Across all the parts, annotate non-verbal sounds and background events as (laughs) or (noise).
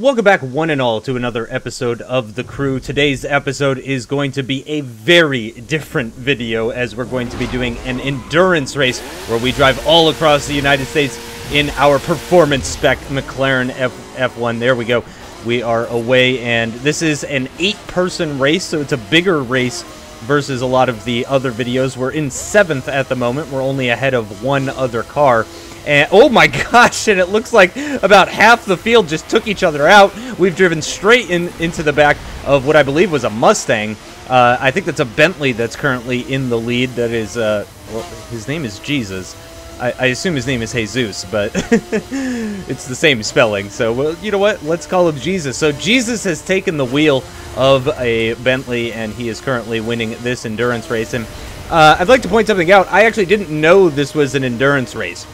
Welcome back, one and all, to another episode of The Crew. Today's episode is going to be a very different video as we're going to be doing an endurance race where we drive all across the United States in our performance spec McLaren F F1. There we go. We are away, and this is an eight person race, so it's a bigger race versus a lot of the other videos. We're in seventh at the moment, we're only ahead of one other car. And oh my (laughs) gosh, and it looks like about half the field just took each other out. We've driven straight in into the back of what I believe was a Mustang. Uh, I think that's a Bentley that's currently in the lead. That is, uh, well, his name is Jesus. I, I assume his name is Jesus, but (laughs) it's the same spelling. So, well, you know what? Let's call him Jesus. So Jesus has taken the wheel of a Bentley, and he is currently winning this endurance race. And uh, I'd like to point something out. I actually didn't know this was an endurance race.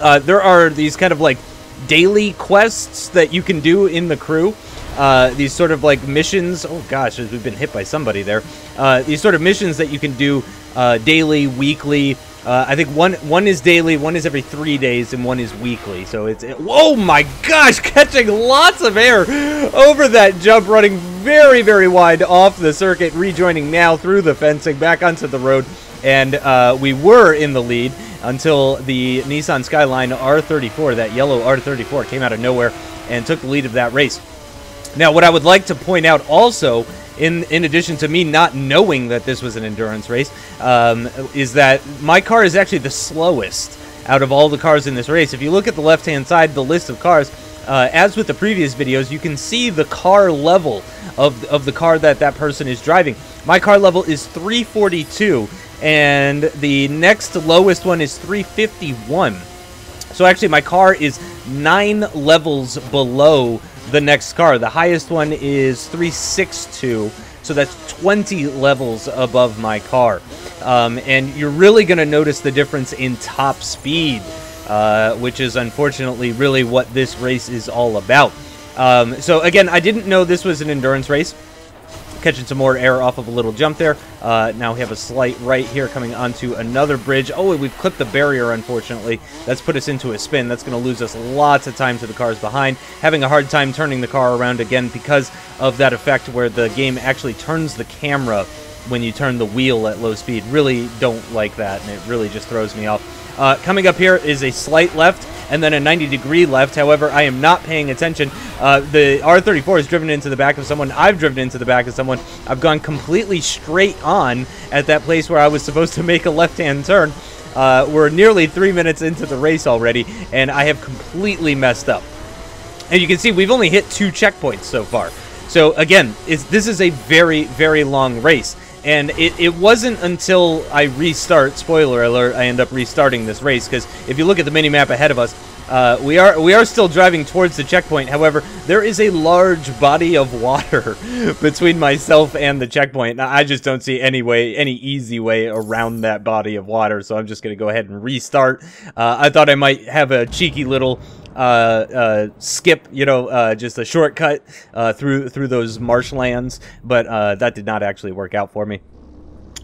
Uh, there are these kind of like daily quests that you can do in the crew. Uh, these sort of like missions. Oh gosh, we've been hit by somebody there. Uh, these sort of missions that you can do uh, daily, weekly. Uh, I think one one is daily, one is every three days, and one is weekly. So it's it, oh my gosh, (laughs) catching lots of air over that jump, running very very wide off the circuit, rejoining now through the fencing back onto the road, and uh, we were in the lead until the Nissan Skyline R34, that yellow R34, came out of nowhere and took the lead of that race. Now, what I would like to point out also, in in addition to me not knowing that this was an endurance race, um, is that my car is actually the slowest out of all the cars in this race. If you look at the left-hand side, the list of cars, uh, as with the previous videos, you can see the car level of, of the car that that person is driving. My car level is 342, and the next lowest one is 351. So actually, my car is nine levels below the next car. The highest one is 362, so that's 20 levels above my car. Um, and you're really going to notice the difference in top speed, uh, which is unfortunately really what this race is all about. Um, so again, I didn't know this was an endurance race catching some more air off of a little jump there. Uh, now we have a slight right here coming onto another bridge. Oh, we've clipped the barrier, unfortunately. That's put us into a spin. That's going to lose us lots of time to the cars behind. Having a hard time turning the car around again because of that effect where the game actually turns the camera when you turn the wheel at low speed. Really don't like that, and it really just throws me off. Uh, coming up here is a slight left and then a 90 degree left. However, I am not paying attention. Uh, the R34 is driven into the back of someone. I've driven into the back of someone. I've gone completely straight on at that place where I was supposed to make a left-hand turn. Uh, we're nearly three minutes into the race already, and I have completely messed up. And you can see we've only hit two checkpoints so far. So again, this is a very, very long race. And it, it wasn't until I restart, spoiler alert, I end up restarting this race, because if you look at the mini-map ahead of us, uh, we are we are still driving towards the checkpoint. However, there is a large body of water (laughs) between myself and the checkpoint. Now, I just don't see any way, any easy way around that body of water. So I'm just going to go ahead and restart. Uh, I thought I might have a cheeky little skip, you know, uh, just a shortcut uh, through through those marshlands, but uh, that did not actually work out for me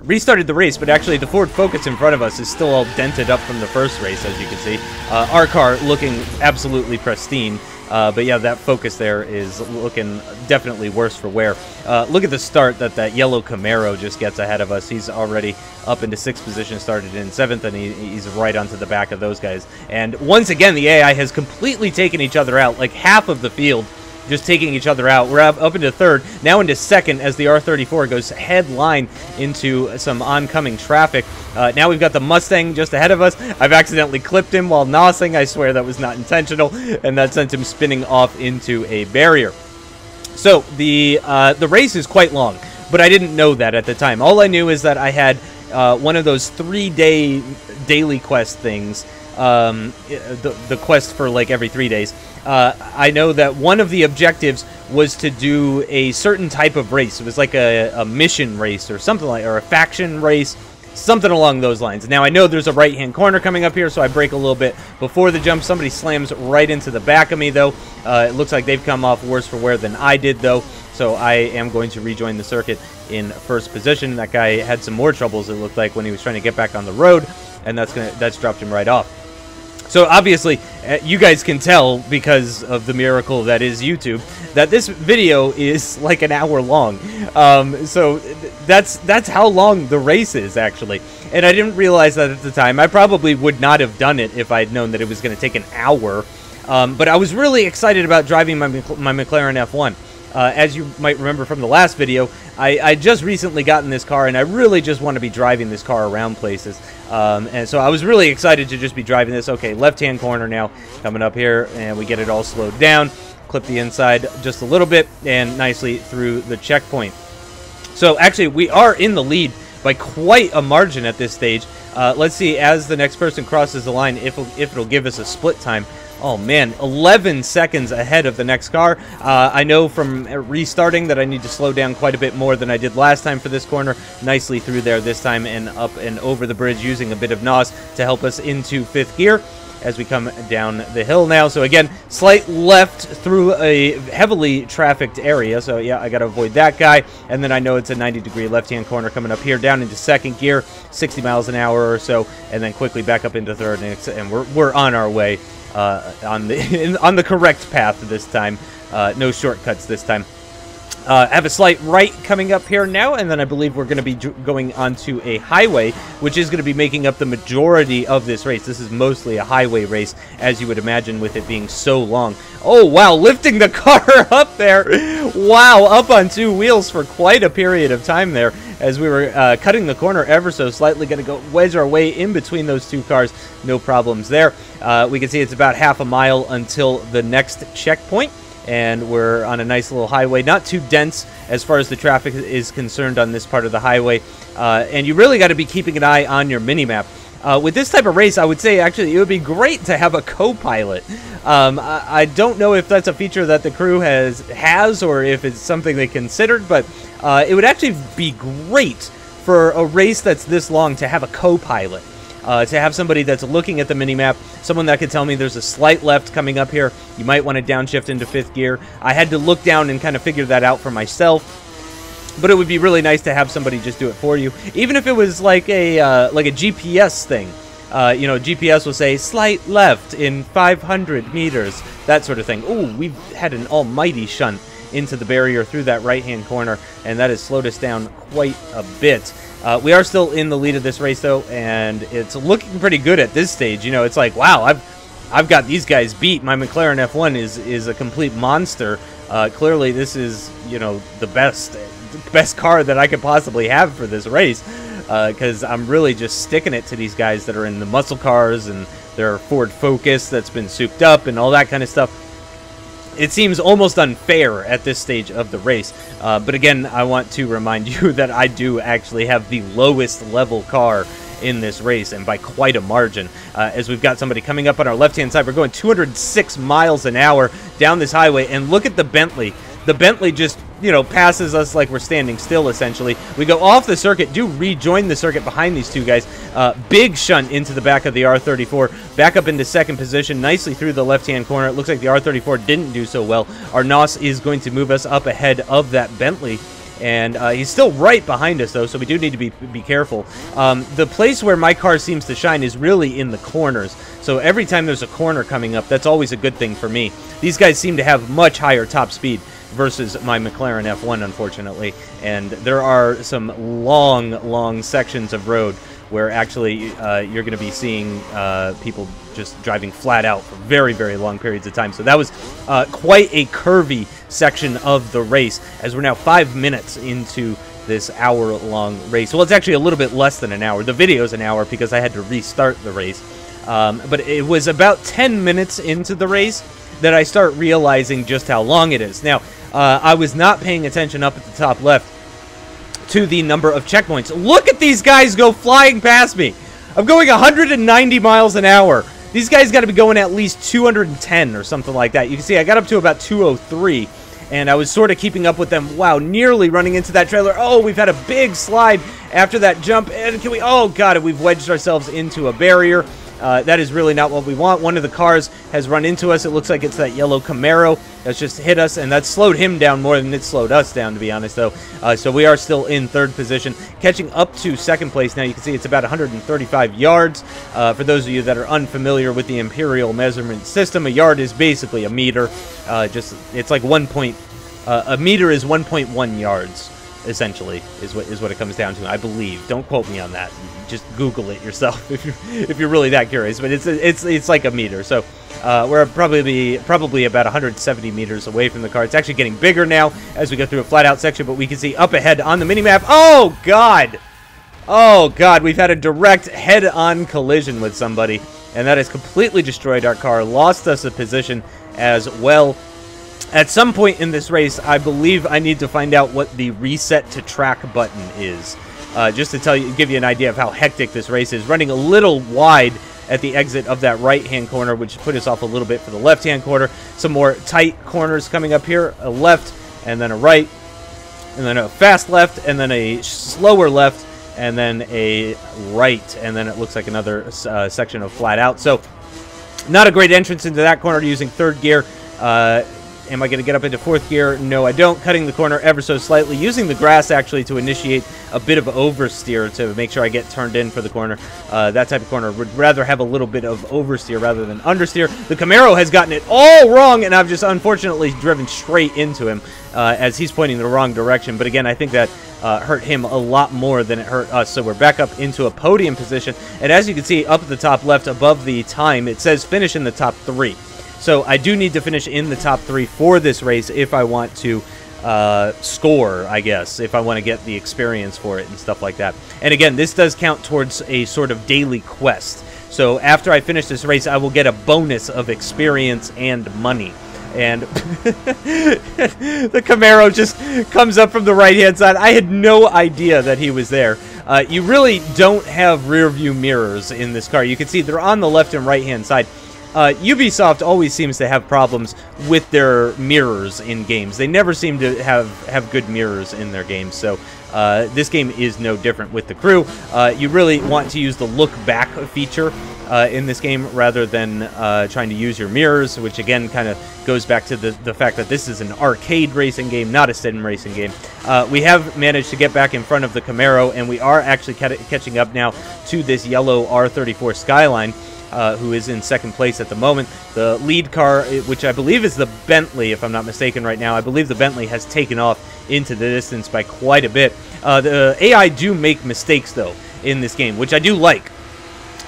restarted the race, but actually the Ford Focus in front of us is still all dented up from the first race, as you can see. Uh, our car looking absolutely pristine. Uh, but yeah, that Focus there is looking definitely worse for wear. Uh, look at the start that that yellow Camaro just gets ahead of us. He's already up into sixth position, started in seventh, and he, he's right onto the back of those guys. And once again, the AI has completely taken each other out. Like half of the field just taking each other out. We're up, up into third, now into second as the R34 goes headline into some oncoming traffic. Uh, now we've got the Mustang just ahead of us. I've accidentally clipped him while nosing. I swear that was not intentional, and that sent him spinning off into a barrier. So the uh, the race is quite long, but I didn't know that at the time. All I knew is that I had uh, one of those three-day daily quest things, um, the, the quest for like every three days uh, I know that one of the objectives was to do a certain type of race. It was like a, a mission race or something like, or a faction race, something along those lines. Now I know there's a right-hand corner coming up here, so I brake a little bit before the jump. Somebody slams right into the back of me, though. Uh, it looks like they've come off worse for wear than I did, though. So I am going to rejoin the circuit in first position. That guy had some more troubles, it looked like, when he was trying to get back on the road, and that's gonna that's dropped him right off. So obviously, uh, you guys can tell because of the miracle that is YouTube that this video is (laughs) like an hour long. Um, so that's that's how long the race is actually, and I didn't realize that at the time. I probably would not have done it if I had known that it was going to take an hour. Um, but I was really excited about driving my my McLaren F1. Uh, as you might remember from the last video, I, I, just recently got in this car, and I really just want to be driving this car around places. Um, and so I was really excited to just be driving this. Okay, left-hand corner now, coming up here, and we get it all slowed down. Clip the inside just a little bit, and nicely through the checkpoint. So actually, we are in the lead by quite a margin at this stage. Uh, let's see, as the next person crosses the line, if, if it'll give us a split time. Oh man, 11 seconds ahead of the next car. Uh, I know from restarting that I need to slow down quite a bit more than I did last time for this corner. Nicely through there this time and up and over the bridge using a bit of NOS to help us into fifth gear as we come down the hill now. So again, slight left through a heavily trafficked area. So yeah, I got to avoid that guy. And then I know it's a 90 degree left-hand corner coming up here down into second gear, 60 miles an hour or so, and then quickly back up into third. And we're, we're on our way on the (laughs) on the correct path this time. Uh, no shortcuts this time. Uh, have a slight right coming up here now, and then I believe we're going to be going onto a highway, which is going to be making up the majority of this race. This is mostly a highway race, as you would imagine with it being so long. Oh, wow, lifting the (laughs) car up there. Wow, up on two wheels for quite a period of time there as we were uh, cutting the corner ever so slightly. Going to go wedge our way in between those two cars. No problems there. Uh, we can see it's about half a mile until the next checkpoint and we're on a nice little highway, not too dense as far as the traffic is concerned on this part of the highway. Uh, and you really got to be keeping an eye on your minimap. Uh, with this type of race, I would say actually it would be great to have a co-pilot. Um, I, I, don't know if that's a feature that the crew has has or if it's something they considered, but uh, it would actually be great for a race that's this long to have a co-pilot uh, to have somebody that's looking at the minimap, someone that could tell me there's a slight left coming up here, you might want to downshift into fifth gear. I had to look down and kind of figure that out for myself. But it would be really nice to have somebody just do it for you, even if it was like a uh, like a GPS thing. Uh, you know, GPS will say slight left in 500 meters, that sort of thing. Ooh, we've had an almighty shunt into the barrier through that right-hand corner, and that has slowed us down quite a bit. Uh, we are still in the lead of this race, though, and it's looking pretty good at this stage. You know, it's like, wow, I've I've got these guys beat. My McLaren F1 is is a complete monster. Uh, clearly, this is you know the best best car that I could possibly have for this race because uh, I'm really just sticking it to these guys that are in the muscle cars and their Ford Focus that's been souped up and all that kind of stuff it seems almost unfair at this stage of the race. Uh, but again, I want to remind (laughs) you that I do actually have the lowest level car in this race, and by quite a margin. Uh, as we've got somebody coming up on our left-hand side, we're going 206 miles an hour down this highway, and look at the Bentley. The Bentley just you know, passes us like we're standing still, essentially. We go off the circuit, do rejoin the circuit behind these two guys. Uh, big shunt into the back of the R34, back up into second position, nicely through the left-hand corner. It looks like the R34 didn't do so well. Our NOS is going to move us up ahead of that Bentley and uh, he's still right behind us though so we do need to be be careful um, the place where my car seems to shine is really in the corners so every time there's a corner coming up that's always a good thing for me these guys seem to have much higher top speed versus my McLaren F1, unfortunately. And there are some long, long sections of road where actually uh, you're going to be seeing uh, people just driving flat out for very, very long periods of time. So that was uh, quite a curvy section of the race, as we're now five minutes into this hour-long race. Well, it's actually a little bit less than an hour. The video is an hour because I had to restart the race. Um, but it was about 10 minutes into the race that I start realizing just how long it is. Now, uh, I was not paying attention up at the top left to the number of checkpoints. Look at these guys go flying past me. I'm going 190 miles an hour. These guys got to be going at least 210 or something like that. You can see I got up to about 203 and I was sort of keeping up with them. Wow, nearly running into that trailer. Oh, we've had a big slide after that jump. And can we... Oh, God, we've wedged ourselves into a barrier. Uh, that is really not what we want. One of the cars has run into us. It looks like it's that yellow Camaro that's just hit us, and that slowed him down more than it slowed us down, to be honest, though. Uh, so we are still in third position, catching up to second place now. You can see it's about 135 yards. Uh, for those of you that are unfamiliar with the Imperial measurement system, a yard is basically a meter. Uh, just It's like 1 point... Uh, a meter is 1.1 yards essentially is what is what it comes down to. I believe. Don't quote me on that. Just Google it yourself (laughs) if you're if you're really that curious. But it's it's it's like a meter. So uh, we're probably probably about 170 meters away from the car. It's actually getting bigger now as we go through a flat out section. But we can see up ahead on the minimap. Oh God! Oh God! We've had a direct head-on collision with somebody, and that has completely destroyed our car. Lost us a position as well. At some point in this race, I believe I need to find out what the reset to track button is. Uh, just to tell you, give you an idea of how hectic this race is. Running a little wide at the exit of that right-hand corner, which put us off a little bit for the left-hand corner. Some more tight corners coming up here, a left, and then a right, and then a fast left, and then a slower left, and then a right, and then it looks like another uh, section of flat out. So, not a great entrance into that corner using third gear. Uh, Am I going to get up into fourth gear? No, I don't. Cutting the corner ever so slightly. Using the grass, actually, to initiate a bit of oversteer to make sure I get turned in for the corner. Uh, that type of corner would rather have a little bit of oversteer rather than understeer. The Camaro has gotten it all wrong, and I've just unfortunately driven straight into him uh, as he's pointing the wrong direction. But again, I think that uh, hurt him a lot more than it hurt us. So we're back up into a podium position. And as you can see, up at the top left above the time, it says finish in the top three. So I do need to finish in the top three for this race if I want to uh, score, I guess, if I want to get the experience for it and stuff like that. And again, this does count towards a sort of daily quest. So after I finish this race, I will get a bonus of experience and money. And (laughs) the Camaro just comes up from the right-hand side. I had no idea that he was there. Uh, you really don't have rear view mirrors in this car. You can see they're on the left and right-hand side. Uh, Ubisoft always seems to have problems with their mirrors in games. They never seem to have, have good mirrors in their games, so uh, this game is no different with the crew. Uh, you really want to use the look back feature uh, in this game rather than uh, trying to use your mirrors, which again kind of goes back to the, the fact that this is an arcade racing game, not a sim racing game. Uh, we have managed to get back in front of the Camaro, and we are actually catching up now to this yellow R34 Skyline uh, who is in second place at the moment. The lead car, which I believe is the Bentley, if I'm not mistaken right now, I believe the Bentley has taken off into the distance by quite a bit. Uh, the AI do make mistakes, though, in this game, which I do like.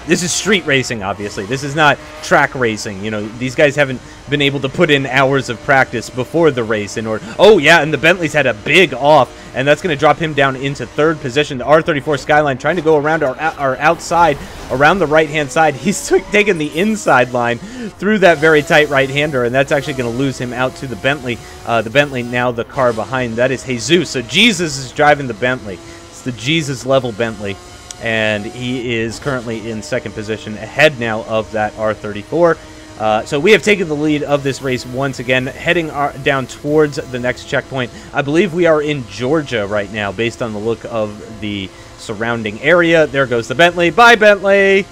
This is street racing, obviously. This is not track racing. You know, these guys haven't been able to put in hours of practice before the race in order. Oh, yeah, and the Bentley's had a big off, and that's going to drop him down into third position. The R34 Skyline trying to go around our, our outside, around the right-hand side. (laughs) He's taking the inside line through that very tight right-hander, and that's actually going to lose him out to the Bentley. Uh, the Bentley now the car behind. That is Jesus. So Jesus is driving the Bentley. It's the Jesus-level Bentley and he is currently in second position ahead now of that R34. Uh, so we have taken the lead of this race once again, heading our, down towards the next checkpoint. I believe we are in Georgia right now, based on the look of the surrounding area. There goes the Bentley. Bye, Bentley!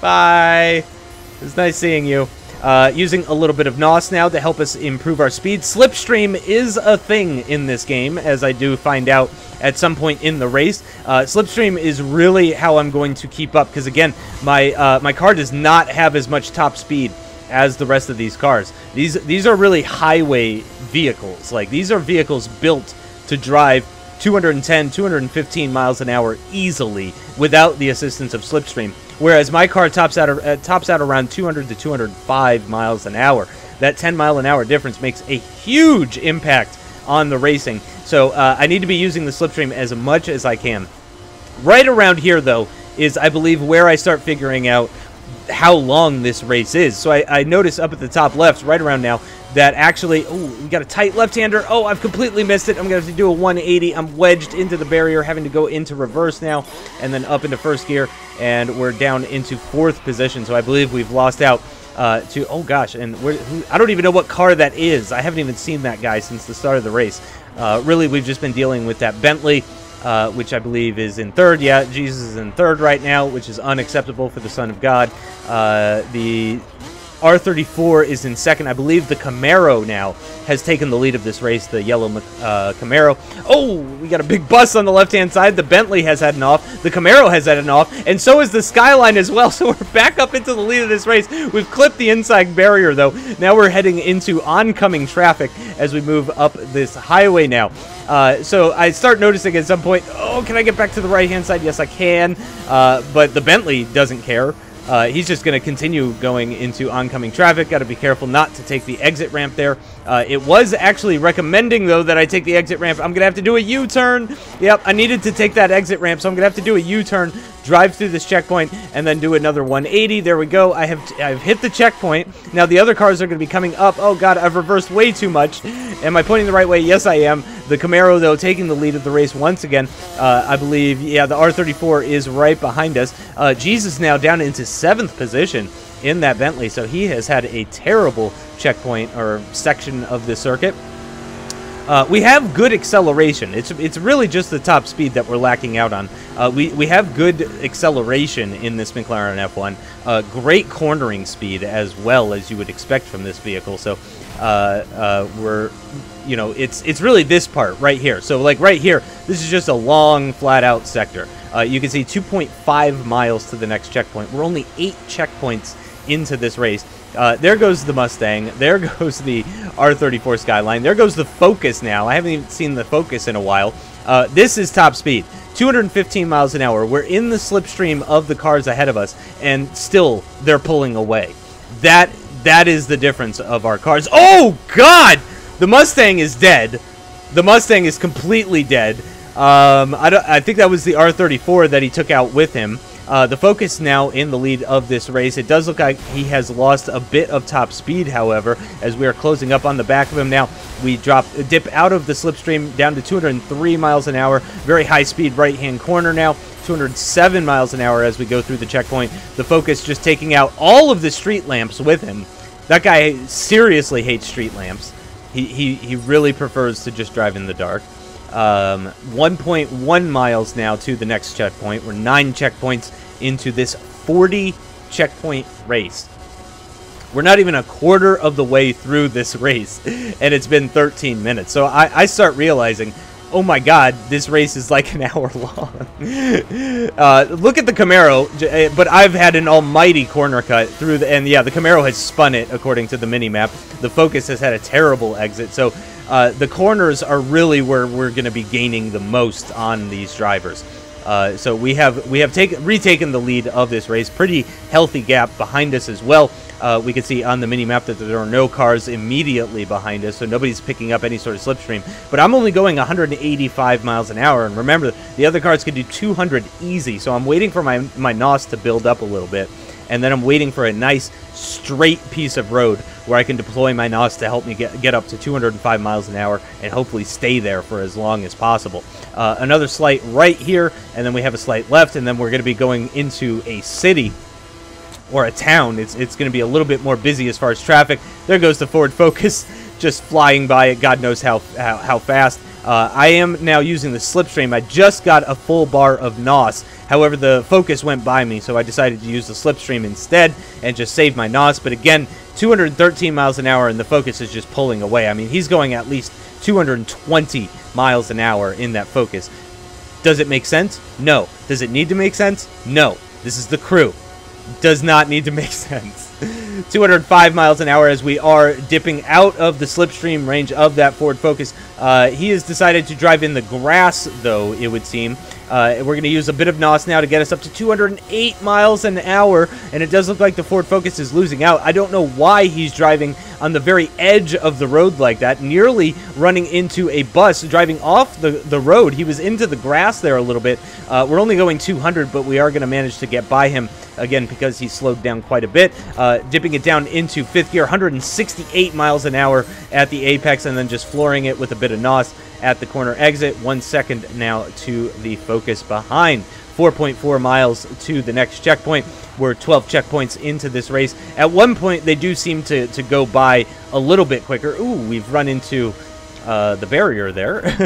Bye! It's nice seeing you. Uh, using a little bit of NOS now to help us improve our speed. Slipstream is a thing in this game, as I do find out at some point in the race. Uh, Slipstream is really how I'm going to keep up, because again, my uh, my car does not have as much top speed as the rest of these cars. These these are really highway vehicles. Like these are vehicles built to drive 210, 215 miles an hour easily without the assistance of Slipstream. Whereas my car tops out uh, tops out around 200 to 205 miles an hour. That 10 mile an hour difference makes a huge impact on the racing. So uh, I need to be using the slipstream as much as I can. Right around here, though, is I believe where I start figuring out how long this race is. So I, I notice up at the top left, right around now, that actually, oh, we got a tight left-hander. Oh, I've completely missed it. I'm going to have to do a 180. I'm wedged into the barrier, having to go into reverse now, and then up into first gear, and we're down into fourth position. So I believe we've lost out uh, to, oh gosh, and who, I don't even know what car that is. I haven't even seen that guy since the start of the race. Uh, really, we've just been dealing with that Bentley uh, which I believe is in third. Yeah, Jesus is in third right now, which is unacceptable for the Son of God. Uh, the R34 is in second. I believe the Camaro now has taken the lead of this race, the yellow uh, Camaro. Oh, we got a big bus on the left-hand side. The Bentley has had an off. The Camaro has had an off. And so is the Skyline as well. (laughs) So we're back up into the lead of this race. We've clipped the inside barrier, though. Now we're heading into oncoming traffic as we move up this highway now. Uh, so I start noticing at some point, oh, can I get back to the right-hand side? Yes, I can. Uh, but the Bentley doesn't care. Uh, he's just going to continue going into oncoming traffic. Got to be careful not to take the exit ramp there. Uh, it was actually recommending, though, that I take the exit ramp. I'm going to have to do a U-turn. Yep, I needed to take that exit ramp, so I'm going to have to do a U-turn, drive through this checkpoint, and then do another 180. There we go. I have I've hit the checkpoint. Now, the other cars are going to be coming up. Oh, God, I've reversed way too much. Am I pointing the right way? Yes, I am. The Camaro, though, taking the lead of the race once again. Uh, I believe, yeah, the R34 is right behind us. Uh, Jesus now down into seventh position in that Bentley, so he has had a terrible checkpoint or section of the circuit. Uh, we have good acceleration. It's it's really just the top speed that we're lacking out on. Uh, we, we have good acceleration in this McLaren F1. Uh, great cornering speed as well as you would expect from this vehicle. So uh, uh, we're, you know, it's it's really this part right here. So like right here, this is just a long flat out sector. Uh, you can see 2.5 miles to the next checkpoint. We're only eight checkpoints into this race. Uh, there goes the Mustang. There (laughs) goes the R34 Skyline. There goes the Focus now. I haven't even seen the Focus in a while. Uh, this is top speed. 215 miles an hour. We're in the slipstream of the cars ahead of us, and still they're pulling away. That that is the difference of our cars. Oh God! The Mustang is dead. The Mustang is completely dead. Um, I, I think that was the R34 that he took out with him. Uh, the Focus now in the lead of this race. It does look like he has lost a bit of top speed, however, as we are closing up on the back of him now. We drop dip out of the slipstream down to 203 miles an hour. Very high speed right hand corner now. 207 miles an hour as we go through the checkpoint. The Focus just taking out all of the street lamps with him. That guy seriously hates street lamps. He, he, he really prefers to just drive in the dark. Um, 1.1 miles now to the next checkpoint. We're nine checkpoints into this 40 checkpoint race. We're not even a quarter of the way through this (laughs) race, and it's been 13 minutes. So I, I start realizing, oh my god, this race is like (laughs) an hour long. (laughs) uh, look at the Camaro, eh, but I've had an almighty corner cut through the, and yeah, the Camaro has spun it according to the mini map. The Focus has had a terrible exit, so uh, the corners are really where we're going to be gaining the most on these drivers. Uh, so we have we have taken retaken the lead of this race. Pretty healthy gap behind us as well. Uh, we can see on the mini map that there are no cars immediately behind us, so nobody's picking up any sort of slipstream. But I'm only going 185 miles an hour, and remember, the other cars can do 200 easy. So I'm waiting for my my NOS to build up a little bit, and then I'm waiting for a nice straight piece of road where I can deploy my NOS to help me get, get up to 205 miles an hour and hopefully stay there for as long as possible. Uh, another slight right here, and then we have a slight left, and then we're going to be going into a city or a town. It's, it's going to be a little bit more busy as far as traffic. There goes the Ford Focus (laughs) just flying by it. God knows how, how, how fast. Uh, I am now using the slipstream. I just got a full bar of NOS. However, the Focus went by me, so I decided to use the slipstream instead and just save my NOS. But again, 213 miles an hour, and the Focus is just pulling away. I mean, he's going at least 220 miles an hour in that Focus. Does it make sense? No. Does it need to make sense? No. This is the crew. Does not need to (laughs) make sense. 205 miles an hour as we are dipping out of the slipstream range of that Ford Focus. Uh, he has decided to drive in the grass, though, it would seem. Uh, we're going to use a bit of NOS now to get us up to 208 miles an hour, and it does look like the Ford Focus is losing out. I don't know why he's driving on the very edge of the road like that, nearly running into a bus driving off the, the road. He was into the grass there a little bit. Uh, we're only going 200, but we are going to manage to get by him again because he slowed down quite a bit, uh, dipping it down into fifth gear, 168 miles an hour at the apex, and then just flooring it with a bit of NOS at the corner exit. One second now to the focus behind. 4.4 miles to the next checkpoint. We're 12 checkpoints into this race. At one point, they do seem to, to go by a little bit quicker. Ooh, we've run into uh, the barrier there. (laughs)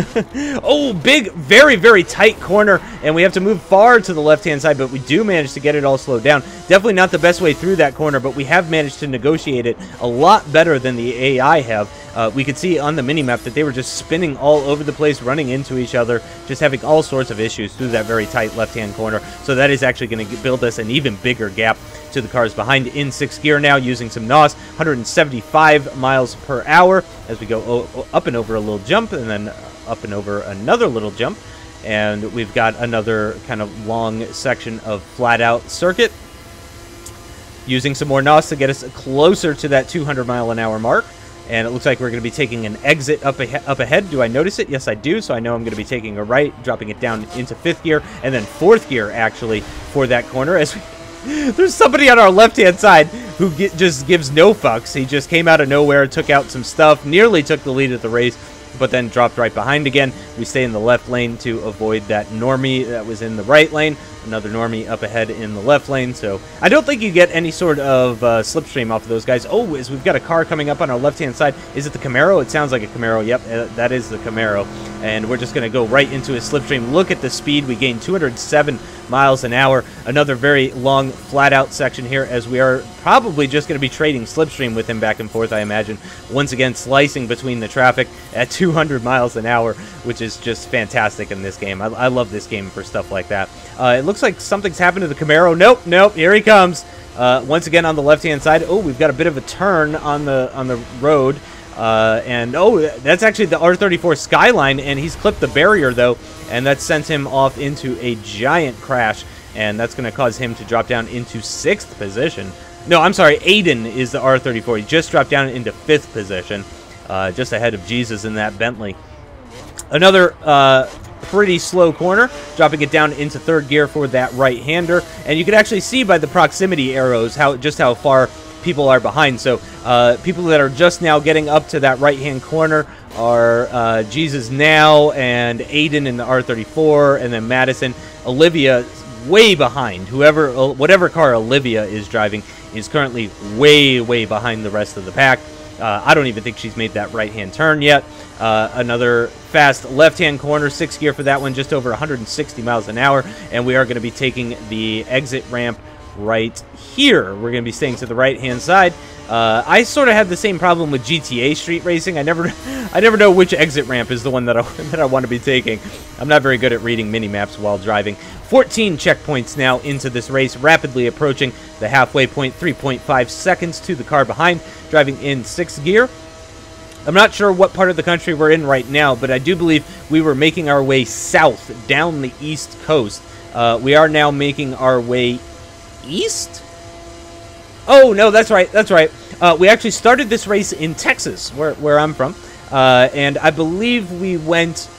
oh, big, very, very tight corner, and we have to move far to the left-hand side, but we do manage to get it all slowed down. Definitely not the best way through that corner, but we have managed to negotiate it a lot better than the AI have. Uh, we could see on the minimap that they were just spinning all over the place, running into each other, just having all sorts of issues through that very tight left-hand corner. So that is actually going to build us an even bigger gap to the cars behind in sixth gear now using some NOS, 175 miles per hour as we go up and over a little jump and then up and over another little jump. And we've got another kind of long section of flat out circuit using some more NOS to get us closer to that 200 mile an hour mark. And it looks like we're going to be taking an exit up, up ahead. Do I notice it? Yes, I do. So I know I'm going to be taking a right, dropping it down into fifth gear, and then fourth gear, actually, for that corner. As we, there's somebody on our left-hand side who get, just gives no fucks. He just came out of nowhere, took out some stuff, nearly took the lead at the race, but then dropped right behind again. We stay in the left lane to avoid that normie that was in the right lane. Another normie up ahead in the left lane. So I don't think you get any sort of uh, slipstream off of those guys. Oh, as we've got a car coming up on our left-hand side. Is it the Camaro? It sounds like a Camaro. Yep, uh, that is the Camaro. And we're just going to go right into his slipstream. Look at the speed. We gained 207 miles an hour. Another very long, flat-out section here as we are probably just going to be trading slipstream with him back and forth, I imagine. Once again, slicing between the traffic at 200 miles an hour, which is just fantastic in this game. I, I love this game for stuff like that. Uh, it looks like something's happened to the Camaro. Nope, nope, here he comes. Uh, once again on the left-hand side. Oh, we've got a bit of a turn on the on the road. Uh, and oh, that's actually the R34 Skyline, and he's clipped the barrier though, and that sent him off into a giant crash, and that's going to cause him to drop down into sixth position. No, I'm sorry, Aiden is the R34. He just dropped down into fifth position, uh, just ahead of Jesus in that Bentley. Another uh, pretty slow corner, dropping it down into third gear for that right-hander. And you can actually see by the proximity arrows how just how far people are behind. So uh, people that are just now getting up to that right-hand corner are uh, Jesus now and Aiden in the R34, and then Madison. Olivia way behind. Whoever, uh, whatever car Olivia is driving is currently way, way behind the rest of the pack. Uh, I don't even think she's made that right-hand turn yet. Uh, another fast left-hand corner, six gear for that one, just over 160 miles an hour. And we are going to be taking the exit ramp right here. We're going to be staying to the right-hand side. Uh, I sort of have the same problem with GTA Street Racing. I never, (laughs) I never know which exit ramp is the one that I, (laughs) that I want to be taking. I'm not very good at reading mini maps while driving. 14 checkpoints now into this race, rapidly approaching the halfway point. 3.5 seconds to the car behind, driving in sixth gear. I'm not sure what part of the country we're in right now, but I do believe we were making our way south down the east coast. Uh, we are now making our way east? Oh, no, that's right. That's right. Uh, we actually started this race in Texas, where, where I'm from. Uh, and I believe we went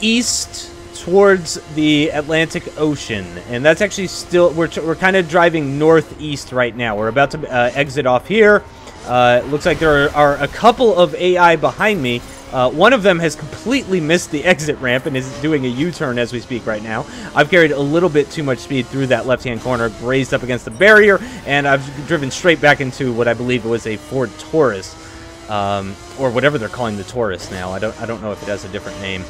east towards the Atlantic Ocean. And that's actually still, we're, we're kind of driving northeast right now. We're about to uh, exit off here. Uh, looks like there are, are, a couple of AI behind me. Uh, one of them has completely missed the (laughs) exit ramp and is doing a U-turn as we speak right now. I've carried a little bit too much speed through that left-hand corner, grazed up against the barrier, and I've driven straight back into what I believe was a Ford Taurus, um, or whatever they're calling the Taurus now. I don't, I don't know if it has a different name.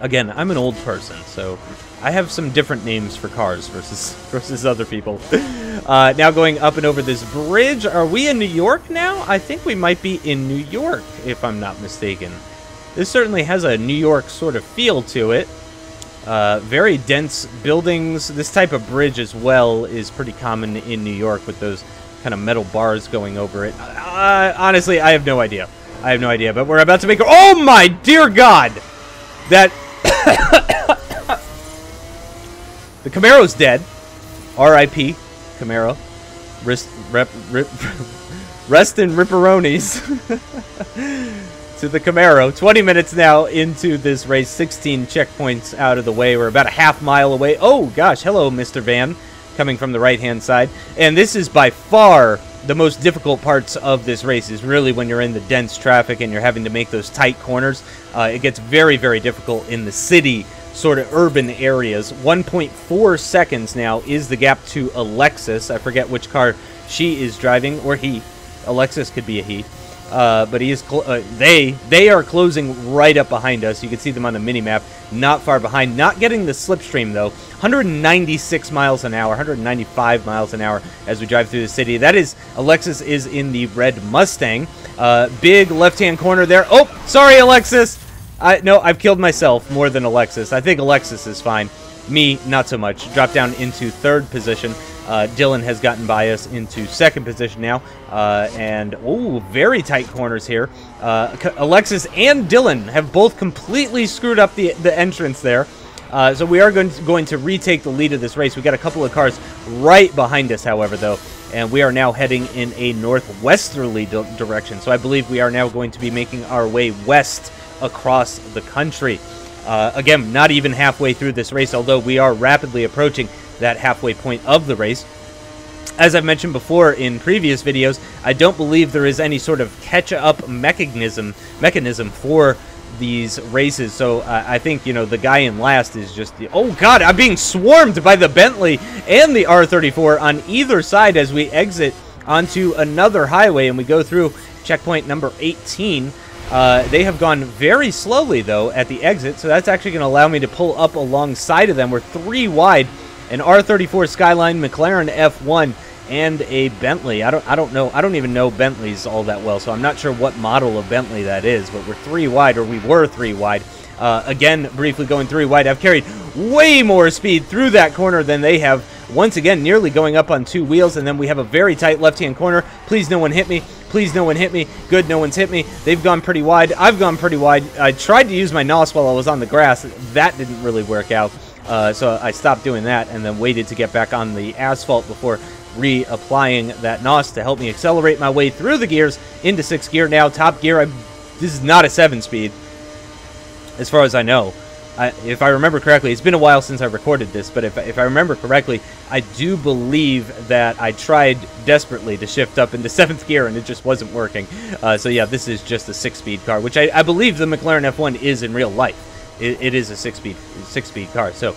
Again, I'm an old person, so I have some different names for cars versus (laughs) versus other people. (laughs) Uh, now going up and over this bridge. Are we in New York now? I think we might be in New York, if I'm not mistaken. This certainly has a New York sort of feel to it. Uh, very dense buildings. This type of bridge as well is pretty common in New York with those kind of metal bars going over it. Uh, honestly, I have no idea. I have no idea, but we're about to make... Oh my dear God! That (coughs) the Camaro's dead. R.I.P. Camaro. Rest, rep, rip, (laughs) rest in ripperonis. (laughs) to the Camaro. 20 minutes now into this race. 16 checkpoints out of the way. We're about a half mile away. Oh, gosh. Hello, Mr. Van. Coming from the right-hand side. And this is by far the most difficult parts of this race is really when you're in the dense traffic and you're having to make those tight corners. Uh, it gets very, very difficult in the city sort of urban areas. 1.4 seconds now is the gap to Alexis. I forget which car she is driving, or he. Alexis could be a he. Uh, but he is uh, they they are closing right up behind us. You can see them on the mini map, not far behind. Not getting the slipstream though. 196 miles an hour, 195 miles an hour as we drive through the city. That is Alexis is in the red Mustang. Uh, big left-hand corner there. Oh, sorry, Alexis. I no, I've killed myself more than Alexis. I think Alexis is fine. Me, not so much. Drop down into third position. Uh, Dylan has gotten by us into second position now. Uh, and, oh, very tight corners here. Uh, Alexis and Dylan have both completely screwed up the, the entrance there. Uh, so we are going to, going to retake the lead of this race. we got a couple of cars right behind us, however, though. And we are now heading in a northwesterly direction. So I believe we are now going to be making our way west across the country. Uh, again, not even halfway through this race, although we are rapidly approaching that halfway point of the race. As I've mentioned before in previous videos, I don't believe there is any sort of catch-up mechanism mechanism for these races. So uh, I think, you know, the guy in last is just the... Oh, God, I'm being swarmed by the Bentley and the R34 on either side as we exit onto another highway and we go through checkpoint number 18. Uh, they have gone very slowly, though, at the exit, so that's actually going to allow me to pull up alongside of them. We're three wide, an R34 Skyline, McLaren F1, and a Bentley. I don't, I don't know. I don't even know Bentleys all that well, so I'm not sure what model of Bentley that is. But we're three wide, or we were three wide. Uh, again, briefly going three wide. I've carried way more speed through that corner than they have. Once again, nearly going up on two wheels, and then we have a very tight left-hand corner. Please, no one hit me. Please, no one hit me. Good, no one's hit me. They've gone pretty wide. I've gone pretty wide. I tried to use my NOS while I was on the grass. That didn't really work out. Uh, so I stopped doing that and then waited to get back on the asphalt before reapplying that NOS to help me accelerate my way through the gears into sixth gear. Now, top gear, I, this is not a seven speed, as far as I know. I, if I remember correctly, it's been a while since I recorded this, but if, if I remember correctly, I do believe that I tried desperately to shift up into (laughs) seventh gear and it just wasn't working. Uh, so yeah, this is just a six-speed car, which I, I, believe the McLaren F1 is in real life. it, it is a six-speed six-speed car, so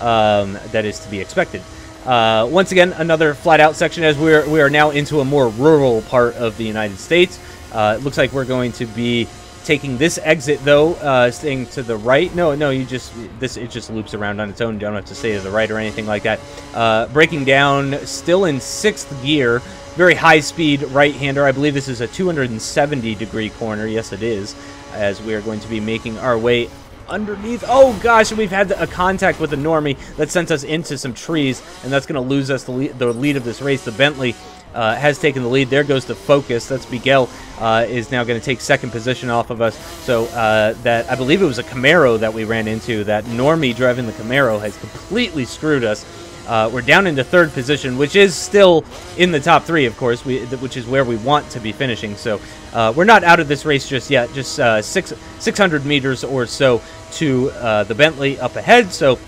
um, that is to be expected. Uh, once again, another flat-out section as we're we are now into a more rural part of the United States. Uh, it looks like we're going to be taking this exit though, uh, staying to the right. No, no, you just this it just loops around on its own. You don't have to stay to the right or anything like that. Uh, breaking down, still in sixth gear. Very high speed right-hander. I believe this is a 270 degree corner. Yes, it is. As we are going to be making our way underneath. Oh gosh, we've had a contact with the normie that sent us into some trees, and that's going to lose us the the lead of this race. The Bentley uh, has taken the lead. There goes the focus. That's Miguel uh, is now going to take second position off of us. So uh, that I believe it was a Camaro that we ran into. That Normie driving the Camaro has completely screwed us. Uh, we're down into third position, which is still in the top three, of course, we, which is where we want to be finishing. So uh, we're not out of this race just yet. Just uh, six 600 meters or so to the Bentley up ahead. So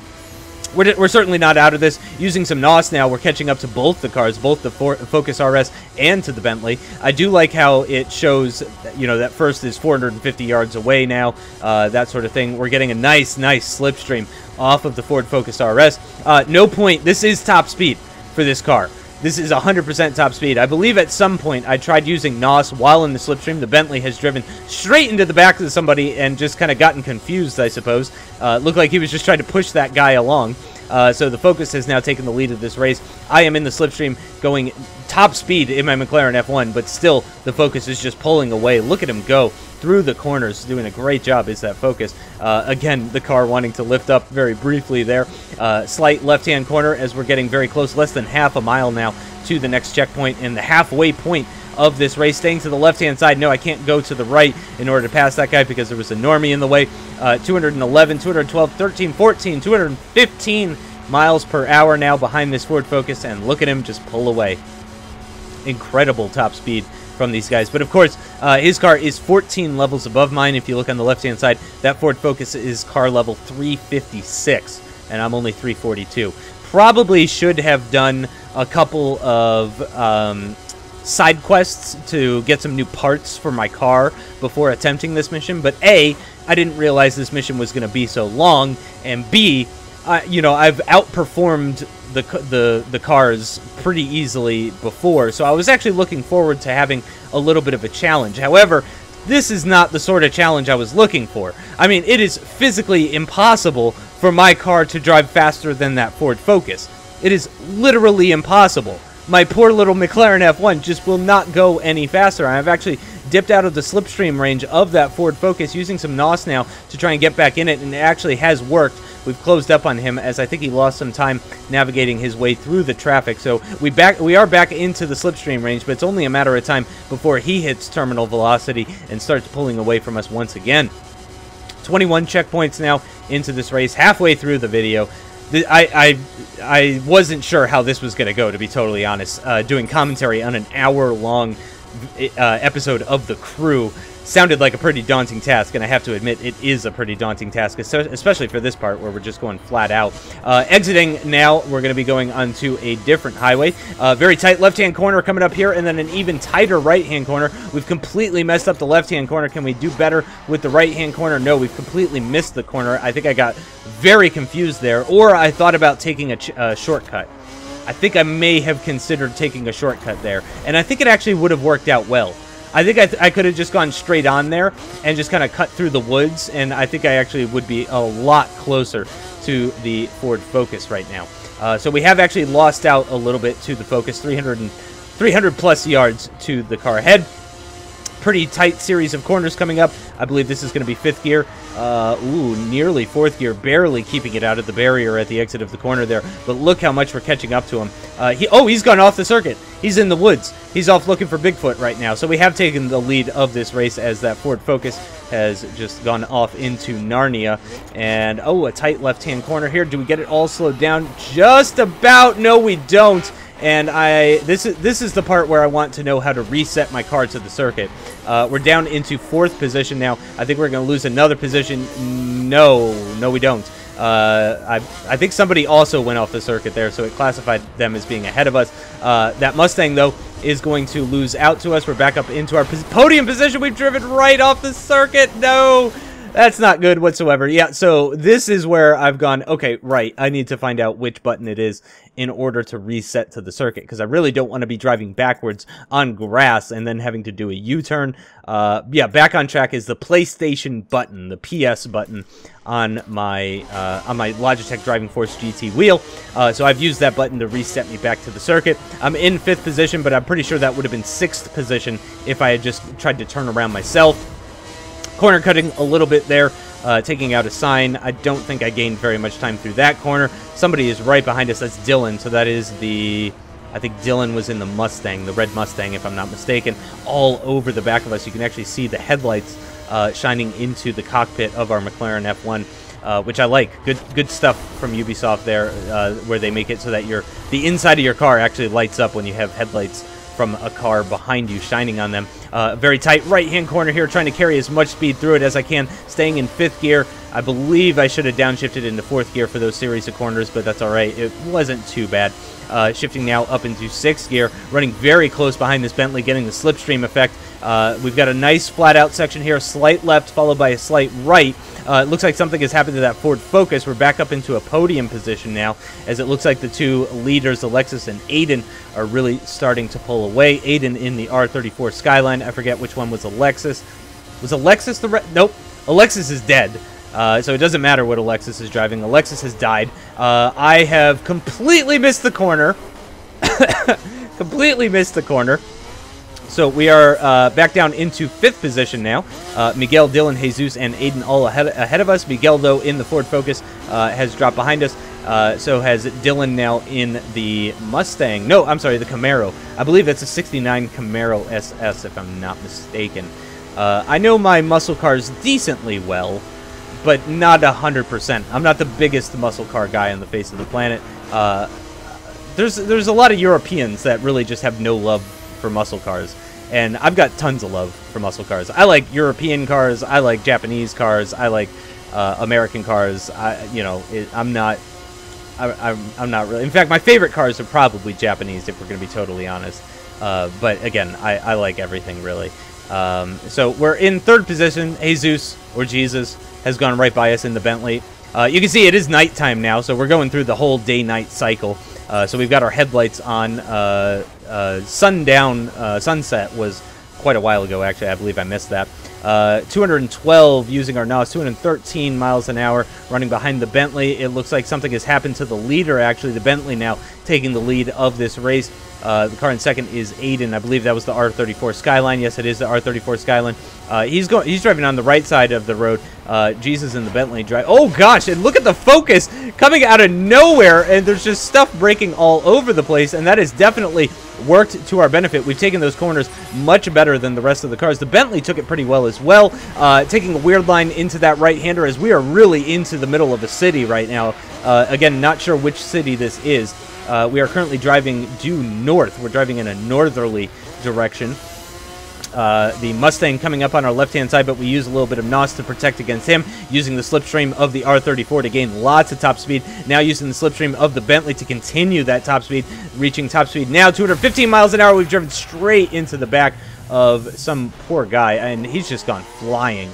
we're, we're certainly not out of this. Using some NOS now, we're catching up to both the cars, both the Ford Focus RS and to the Bentley. I do like how it shows, you know, that first is 450 yards away now, uh, that sort of thing. We're getting a nice, nice slipstream off of the Ford Focus RS. Uh, no point, this is top speed for this car. This is 100% top speed. I believe at some point I tried using NOS while in the slipstream. The Bentley has driven straight into the back of somebody and just kind of gotten confused, I suppose. Uh, looked like he was just trying to push that guy along. Uh, so the Focus has now taken the lead of this race. I am in the slipstream going top speed in my McLaren F1, but still the Focus is just pulling away. Look at him go through the corners, doing a great job is that Focus. Uh, again, the car wanting to lift up very briefly there. Uh, slight left-hand corner as we're getting very close, less than half a mile now to the next checkpoint and the halfway point of this race. Staying to the left-hand side. No, I can't go to the right in order to pass that guy because there was a normie in the way. Uh, 211, 212, 13, 14, 215 miles per hour now behind this Ford Focus, and look at him just pull away. Incredible top speed from these guys. But of course, uh, his car is 14 levels above mine. If you look on the left-hand side, that Ford Focus is car level 356, and I'm only 342. Probably should have done a couple of um, side quests to get some new parts for my car before attempting this mission. But A, I didn't realize this mission was going to be so long, and B, I, you know, I've outperformed the the the cars pretty easily before, so I was actually looking forward to having a little bit of a challenge. However, this is not the sort of challenge I was looking for. I mean, it is physically impossible for my car to drive faster than that Ford Focus. It is literally impossible. My poor little McLaren F1 just will not go any faster. I've actually dipped out of the slipstream range of that Ford Focus using some NOS now to try and get back in it, and it actually has worked. We've closed up on him as I think he lost some time navigating his way through the traffic. So we back we are back into the slipstream range, but it's only a matter of time before he hits terminal velocity and starts pulling away from us once again. 21 checkpoints now into this race, halfway through the video. I, I, I wasn't sure how this was going to go, to be totally honest. Uh, doing commentary on an hour-long uh, episode of The Crew sounded like a pretty daunting task, and I have to admit it is a pretty daunting task, especially for this part where we're just going flat out. Uh, exiting now, we're going to be going onto a different highway. Uh, very tight left-hand corner coming up here, and then an even tighter right-hand corner. We've completely messed up the left-hand corner. Can we do better with the right-hand corner? No, we've completely missed the corner. I think I got very confused there, or I thought about taking a, a shortcut. I think I may have considered taking a shortcut there, and I think it actually would have worked out well. I think I, th I could have just gone straight on there and just kind of cut through the woods, and I think I actually would be a lot closer to the Ford Focus right now. Uh, so we have actually lost out a little bit to the Focus, 300, and, 300 plus yards to the car ahead pretty tight series of corners coming up. I believe this is going to be fifth gear. Uh, ooh, nearly fourth gear, barely keeping it out of the barrier at the exit of the corner there. But look how much we're catching up to him. Uh, he, oh, he's gone off the circuit. He's in the woods. He's off looking for Bigfoot right now. So we have taken the lead of this race as that Ford Focus has just gone off into Narnia. And, oh, a tight left-hand corner here. Do we get it all slowed down? Just about. No, we don't and I this is this is the part where I want to know how to reset my car to the circuit. Uh, we're down into fourth position now. I think we're going to lose another position. No, no, we don't. Uh, I, I think somebody also went off the circuit there, so it classified them as being ahead of us. Uh, that Mustang, though, is going to lose out to us. We're back up into our podium position. We've driven right off the circuit. No, that's not good whatsoever. Yeah, so this is where I've gone, okay, right, I need to find out which button it is in order to reset to the circuit, because I really don't want to be driving backwards on grass and then having to do a U-turn. Uh, yeah, back on track is the PlayStation button, the PS button on my uh, on my Logitech Driving Force GT wheel. Uh, so I've used that button to reset me back to the circuit. I'm in fifth position, but I'm pretty sure that would have been sixth position if I had just tried to turn around myself. Corner cutting a little bit there, uh, taking out a sign. I don't think I gained very much time through that corner. Somebody is right behind us. That's Dylan. So that is the... I think Dylan was in the Mustang, the red Mustang, if I'm not mistaken. All over the back of us, you can actually see the headlights uh, shining into the cockpit of our McLaren F1. Uh, which I like. Good, good stuff from Ubisoft there, uh, where they make it so that your the inside of your car actually lights up when you have headlights from a car behind you shining on them. Uh, very tight right-hand corner here, trying to carry as much speed through it as I can, staying in fifth gear. I believe I should have downshifted into fourth gear for those series of corners, but that's all right. It wasn't too bad. Uh, shifting now up into sixth gear, running very close behind this Bentley, getting the slipstream effect. Uh, we've got a nice flat-out section here, a slight left followed by a slight right, uh, it looks like something has happened to that Ford Focus. We're back up into a podium position now, as it looks like the two leaders, Alexis and Aiden, are really starting to pull away. Aiden in the R34 Skyline. I forget which one was Alexis. Was Alexis the... nope. Alexis is dead. Uh, so it doesn't matter what Alexis is driving. Alexis has died. Uh, I have completely missed the corner. (coughs) completely missed the corner. So we are uh, back down into fifth position now. Uh, Miguel, Dylan, Jesus, and Aiden all ahead, ahead of us. Miguel, though, in the Ford Focus, uh, has dropped behind us. Uh, so has Dylan now in the Mustang. No, I'm sorry, the Camaro. I believe that's a 69 Camaro SS, if I'm not mistaken. Uh, I know my muscle cars decently well, but not 100%. I'm not the biggest muscle car guy on the face of the planet. Uh, there's there's a lot of Europeans that really just have no love for muscle cars and I've got tons of love for muscle cars. I like European cars. I like Japanese cars. I like uh, American cars. I, you know, it, I'm not. I, I'm, I'm not really. In fact, my favorite cars are probably Japanese, if we're going to be totally honest. Uh, but again, I, I like everything really. Um, so we're in third position. Jesus or Jesus has gone right by us in the Bentley. Uh, you can see it is nighttime now, so we're going through the whole day-night cycle. Uh, so we've got our headlights on. Uh, uh, sundown, uh, sunset was quite a while ago, actually. I believe I missed that. Uh, 212 using our NOS, 213 miles an hour running behind the Bentley. It looks like something has happened to the leader, actually. The Bentley now taking the lead of this race. Uh, the car in second is Aiden. I believe that was the R34 Skyline. Yes, it is the R34 Skyline. Uh, he's going. He's driving on the right side of the road. Uh, Jesus in the Bentley drive. Oh gosh! And look at the focus coming out of nowhere, and there's just stuff breaking all over the place, and that has definitely worked to our benefit. We've taken those corners much better than the rest of the cars. The Bentley took it pretty well as well, uh, taking a weird line into that right-hander as we are really into the middle of a city right now. Uh, again, not sure which city this is. Uh, we are currently driving due north. We're driving in a northerly direction. Uh, the Mustang coming up on our left-hand side, but we use a little bit of NOS to protect against him, using the slipstream of the R34 to gain lots of top speed. Now using the slipstream of the Bentley to continue that top speed, reaching top speed now 215 miles an hour. We've driven straight into the back of some poor guy, and he's just gone flying.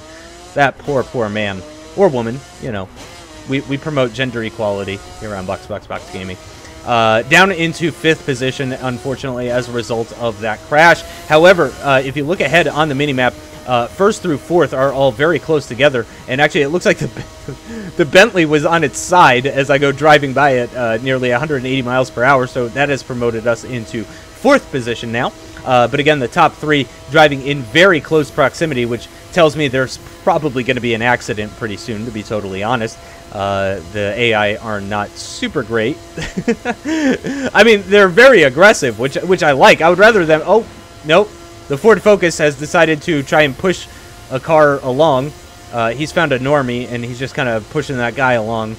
That poor, poor man. Or woman, you know. We, we promote gender equality here on Box Box Box Gaming. Uh, down into fifth position, unfortunately, as a result of that crash. However, uh, if you look ahead on the minimap, uh, first through fourth are all very close together, and actually it looks like the, (laughs) the Bentley was on its side as I go driving by it uh, nearly 180 miles per hour, so that has promoted us into fourth position now. Uh, but again, the top three driving in very close proximity, which tells me there's probably going to be an accident pretty soon, to be totally honest. Uh, the AI are not super great. (laughs) I mean, they're very aggressive, which which I like. I would rather them. Oh, nope. The Ford Focus has decided to try and push a car along. Uh, he's found a normie, and he's just kind of pushing that guy along.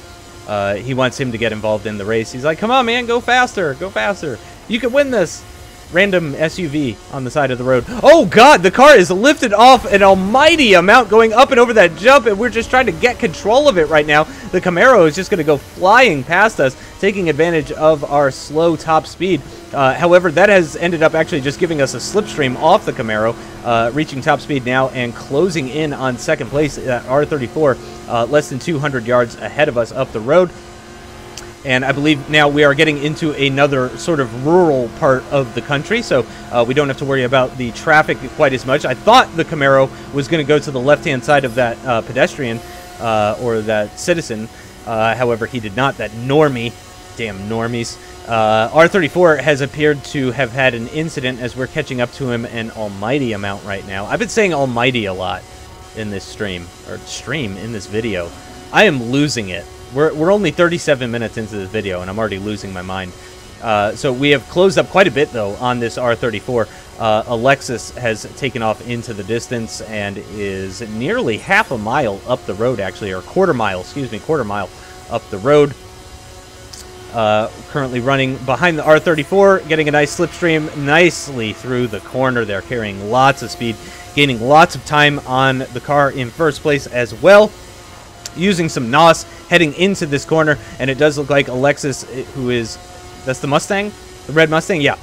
Uh, he wants him to get involved in the race. He's like, "Come on, man, go faster, go faster. You can win this." Random SUV on the side of the road. Oh god, the car is lifted off an almighty amount going up and over that jump, and we're just trying to get control of it right now. The Camaro is just going to go flying past us, taking advantage of our slow top speed. Uh, however, that has ended up actually just giving us a slipstream off the Camaro, uh, reaching top speed now and closing in on second place at R34, uh, less than 200 yards ahead of us up the road. And I believe now we are getting into another sort of rural part of the country, so uh, we don't have to worry about the traffic quite as much. I thought the Camaro was going to go to the left-hand side of that uh, pedestrian uh, or that citizen. Uh, however, he did not. That normie, damn normies. Uh, R34 has appeared to have had an incident as we're catching up to him an almighty amount right now. I've been saying almighty a lot in this stream, or stream in this video. I am losing it. We're, we're only 37 minutes into this video, and I'm already losing my mind. Uh, so we have closed up quite a bit, though, on this R34. Uh, Alexis has taken off into the distance and is nearly half a mile up the road, actually, or quarter mile, excuse me, quarter mile up the road. Uh, currently running behind the R34, getting a nice slipstream nicely through the corner there, carrying lots of speed, gaining lots of time on the car in first place as well using some NOS heading into this corner, and it does look like Alexis, eh, who is, that's the Mustang? The red Mustang? Yeah.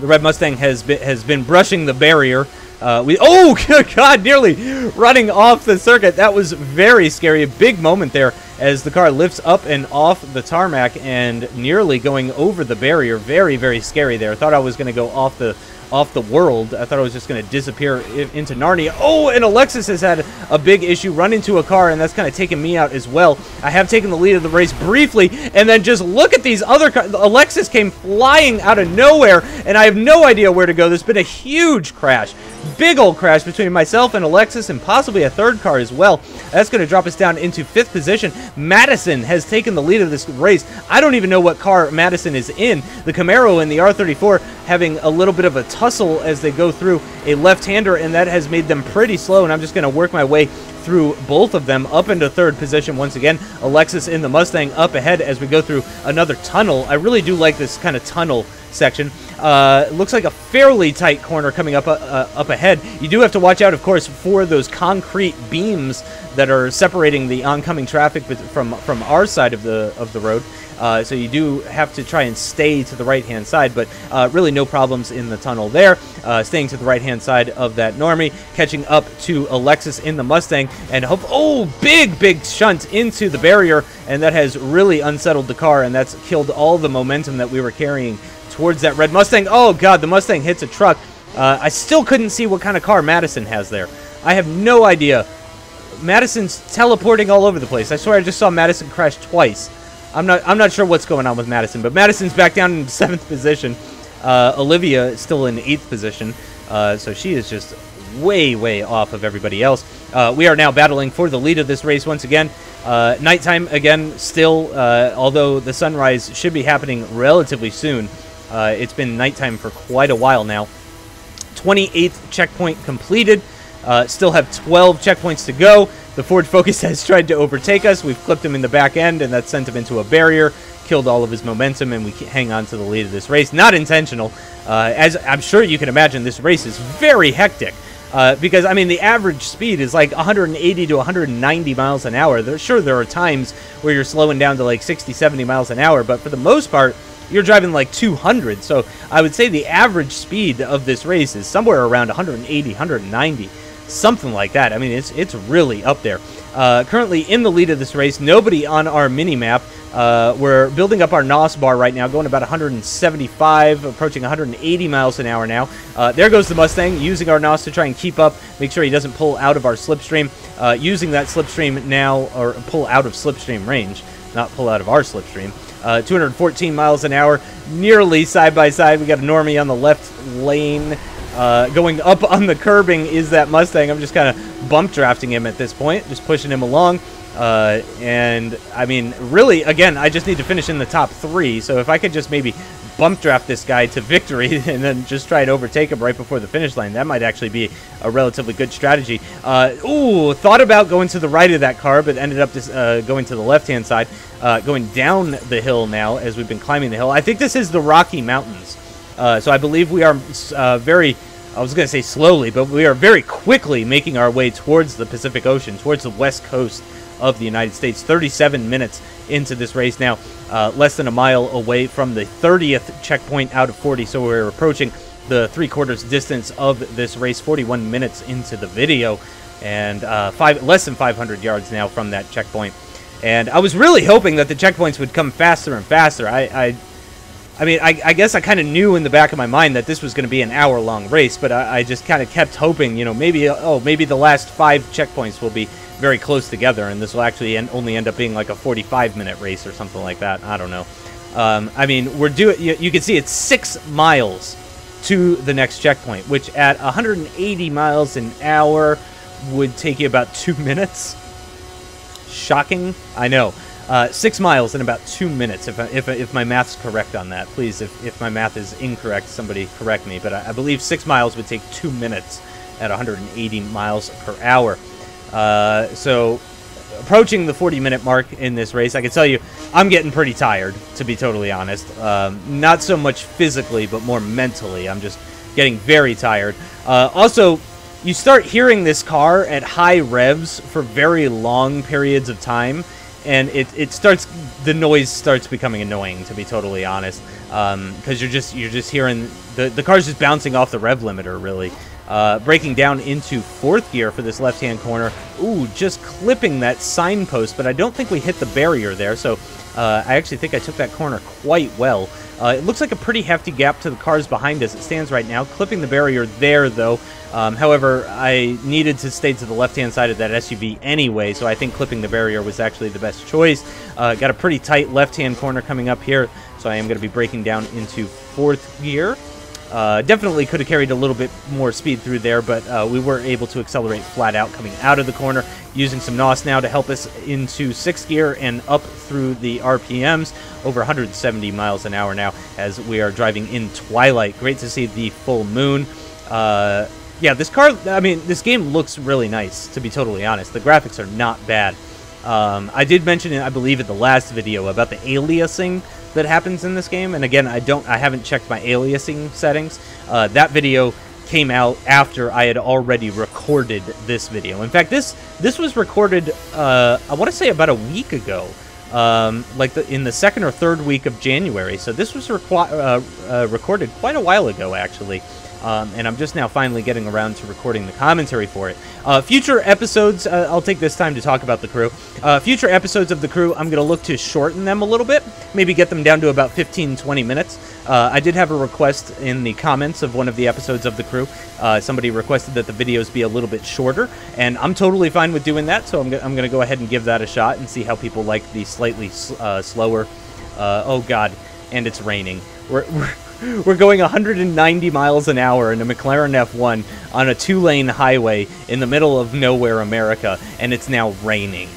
The red Mustang has been, has been brushing the barrier. Uh, we Oh, (laughs) God, nearly running off the circuit. That was very scary. A big moment there as the car lifts up and off the tarmac and nearly going over the barrier. Very, very scary there. I Thought I was going to go off the off the world. I thought I was just going to disappear into Narnia. Oh, and Alexis has had a big issue, run into a car, and that's kind of taken me out as well. I have taken the lead of the race briefly, and then just look at these other cars. Alexis came flying out of nowhere, and I have no idea where to go. There's been a huge crash. Big old crash between myself and Alexis, and possibly a third car as well. That's going to drop us down into fifth position. Madison has taken the lead of this race. I don't even know what car Madison is in. The Camaro and the R34 having a little bit of a tussle as they go through a left-hander, and that has made them pretty slow, and I'm just going to work my way through both of them up into third position once again. Alexis in the Mustang up ahead as we go through another tunnel. I really do like this kind of tunnel section. Uh, looks like a fairly tight corner coming up uh, uh, up ahead. You do have to watch out, of course, for those concrete beams that are separating the oncoming traffic from from our side of the of the road. Uh, so you do have to try and stay to the right-hand side, but uh, really no problems in the tunnel there. Uh, staying to the right-hand side of that Normie, catching up to Alexis in the Mustang, and hope, oh, big, big shunt into the barrier, and that has really unsettled the car, and that's killed all the momentum that we were carrying towards that red Mustang. Oh, God, the Mustang hits a truck. Uh, I still couldn't see what kind of car Madison has there. I have no idea Madison's teleporting all over the place. I swear I just saw Madison crash twice. I'm not I'm not sure what's going on with Madison, but Madison's back down in seventh position. Uh, Olivia is still in eighth position, uh, so she is just way way off of everybody else. Uh, we are now battling for the lead of this race once again. Uh, nighttime again, still, uh, although the sunrise should be happening relatively soon. Uh, it's been nighttime for quite a while now. 28th checkpoint completed. Still have 12 checkpoints to go. The Ford Focus has tried to overtake us. We've clipped him in the back end, and that sent him into a barrier, killed all of his momentum, and we hang on to the lead of this race. Not intentional. Uh, as I'm sure you can imagine, this race is very hectic. Uh, because, I mean, the average speed is like 180 to 190 miles an hour. There, sure, there are times where you're slowing down to like 60, 70 miles an hour, but for the most part, you're driving like 200. So I would say the average speed of this race is somewhere around 180, 190 something like that. I mean, it's it's really up there. Uh, currently in the lead of this race, nobody on our mini map. Uh, we're building up our NOS bar right now, going about 175, approaching 180 miles an hour now. Uh, there goes the Mustang, using our NOS to try and keep up, make sure he doesn't pull out of our slipstream. Uh, using that slipstream now, or pull out of slipstream range, not pull out of our slipstream. Uh, 214 miles an hour, nearly side by side. We got a Normie on the left lane. Uh, going up on the curbing is that Mustang. I'm just kind of bump drafting him at this point, just pushing him along. Uh, and I mean, really, again, I just need to finish in the top three. So if I could just maybe bump draft this guy to victory (laughs) and then just try and overtake him right before the finish line, that might actually be a relatively good strategy. Uh, ooh, thought about going to the right of that car, but ended up just, uh, going to the left-hand side, uh, going down the hill now as we've been climbing the hill. I think this is the Rocky Mountains. Uh, so I believe we are uh, very I was going to say slowly, but we are very quickly making our way towards the Pacific Ocean, towards the west coast of the United States. 37 minutes into this race now, uh, less than a mile away from the 30th checkpoint out of 40. So we're approaching the three quarters distance of this race, 41 minutes into the video, and uh, five less than 500 yards now from that checkpoint. And I was really hoping that the checkpoints would come faster and faster. I, I I mean, I, I guess I kind of knew in the back of my mind that this was going to be an hour-long race, but I, I just kind of kept hoping, you know, maybe, oh, maybe the last five checkpoints will be very close together, and this will actually end, only end up being like a 45-minute race or something like that. I don't know. Um, I mean, we're doing. You, you can see it's six miles to the next checkpoint, which at 180 miles an hour would take you about two minutes. Shocking, I know. Uh, six miles in about two minutes, if, if, if my math's correct on that. Please, if, if my math is incorrect, somebody correct me. But I, I believe six miles would take two minutes at 180 miles per hour. Uh, so, approaching the 40 minute mark in this race, I can tell you I'm getting pretty tired, to be totally honest. Um, not so much physically, but more mentally. I'm just getting very tired. Uh, also, you start hearing this car at high revs for very long periods of time and it, it starts the noise starts becoming annoying to be totally honest. Because um, you're just you're just hearing the the car's just bouncing off the rev limiter really. Uh, braking down into fourth gear for this left hand corner. Ooh just clipping that signpost but I don't think we hit the barrier there so uh, I actually think I took that corner quite well. Uh, it looks like a pretty hefty gap to the cars behind us. It stands right now. Clipping the barrier there though um, however, I needed to stay to the left-hand side of that SUV anyway, so I think clipping the barrier was actually the best choice. Uh, got a pretty tight left-hand corner coming up here, so I am going to be braking down into fourth gear. Uh, definitely could have carried a little bit more speed through there, but uh, we were able to accelerate flat out coming out of the corner, using some NOS now to help us into sixth gear and up through the RPMs, over 170 miles an hour now as we are driving in twilight. Great to see the full moon. Uh, yeah, this car, I mean, this game looks really nice, to be totally honest. The graphics are not bad. Um, I did mention, I believe, in the last video about the aliasing that happens in this game. And again, I don't, I haven't checked my aliasing settings. Uh, that video came out after I had already recorded this video. In fact, this this was recorded, uh, I want to say about a week ago, um, like the, in the second or third week of January. So this was uh, uh, recorded quite a while ago, actually. Um, and I'm just now finally getting around to recording the commentary for it. Uh, future episodes, uh, I'll take this time to talk about the crew. Uh, future episodes of the crew, I'm going to look to shorten them a little bit, maybe get them down to about 15, 20 minutes. Uh, I did have a request in the comments of one of the episodes of the crew. Uh, somebody requested that the videos be a little bit shorter, and I'm totally fine with doing that, so I'm, I'm going to go ahead and give that a shot and see how people like the slightly uh, slower. oh, God, and it's raining. We're, we're (laughs) we're going 190 miles an hour in a McLaren F1 on a two-lane highway in the middle of nowhere, America, and it's now raining.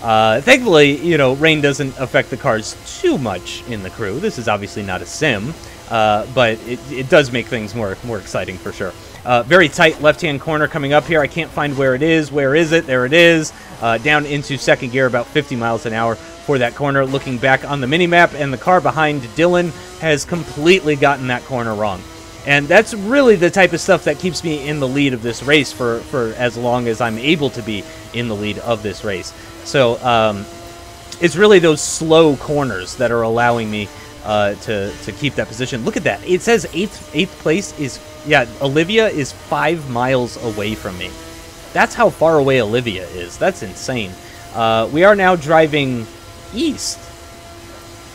Uh, thankfully, you know, rain doesn't affect the cars too much in the crew. This is obviously not a sim, uh, but it, it does make things more more exciting for sure. Uh, very tight left-hand corner coming up here. I can't find where it is. Where is it? There it is. Uh, down into second gear, about 50 miles an hour for that corner. Looking back on the minimap, and the car behind Dylan has completely gotten that corner wrong. And that's really the type of stuff that keeps me in the lead of this race for, for as long as I'm able to be in the lead of this race. So um, it's really those slow corners that are allowing me uh, to, to keep that position. Look at that. It says eighth, eighth place is, yeah, Olivia is five miles away from me. That's how far away Olivia is. That's insane. Uh, we are now driving east.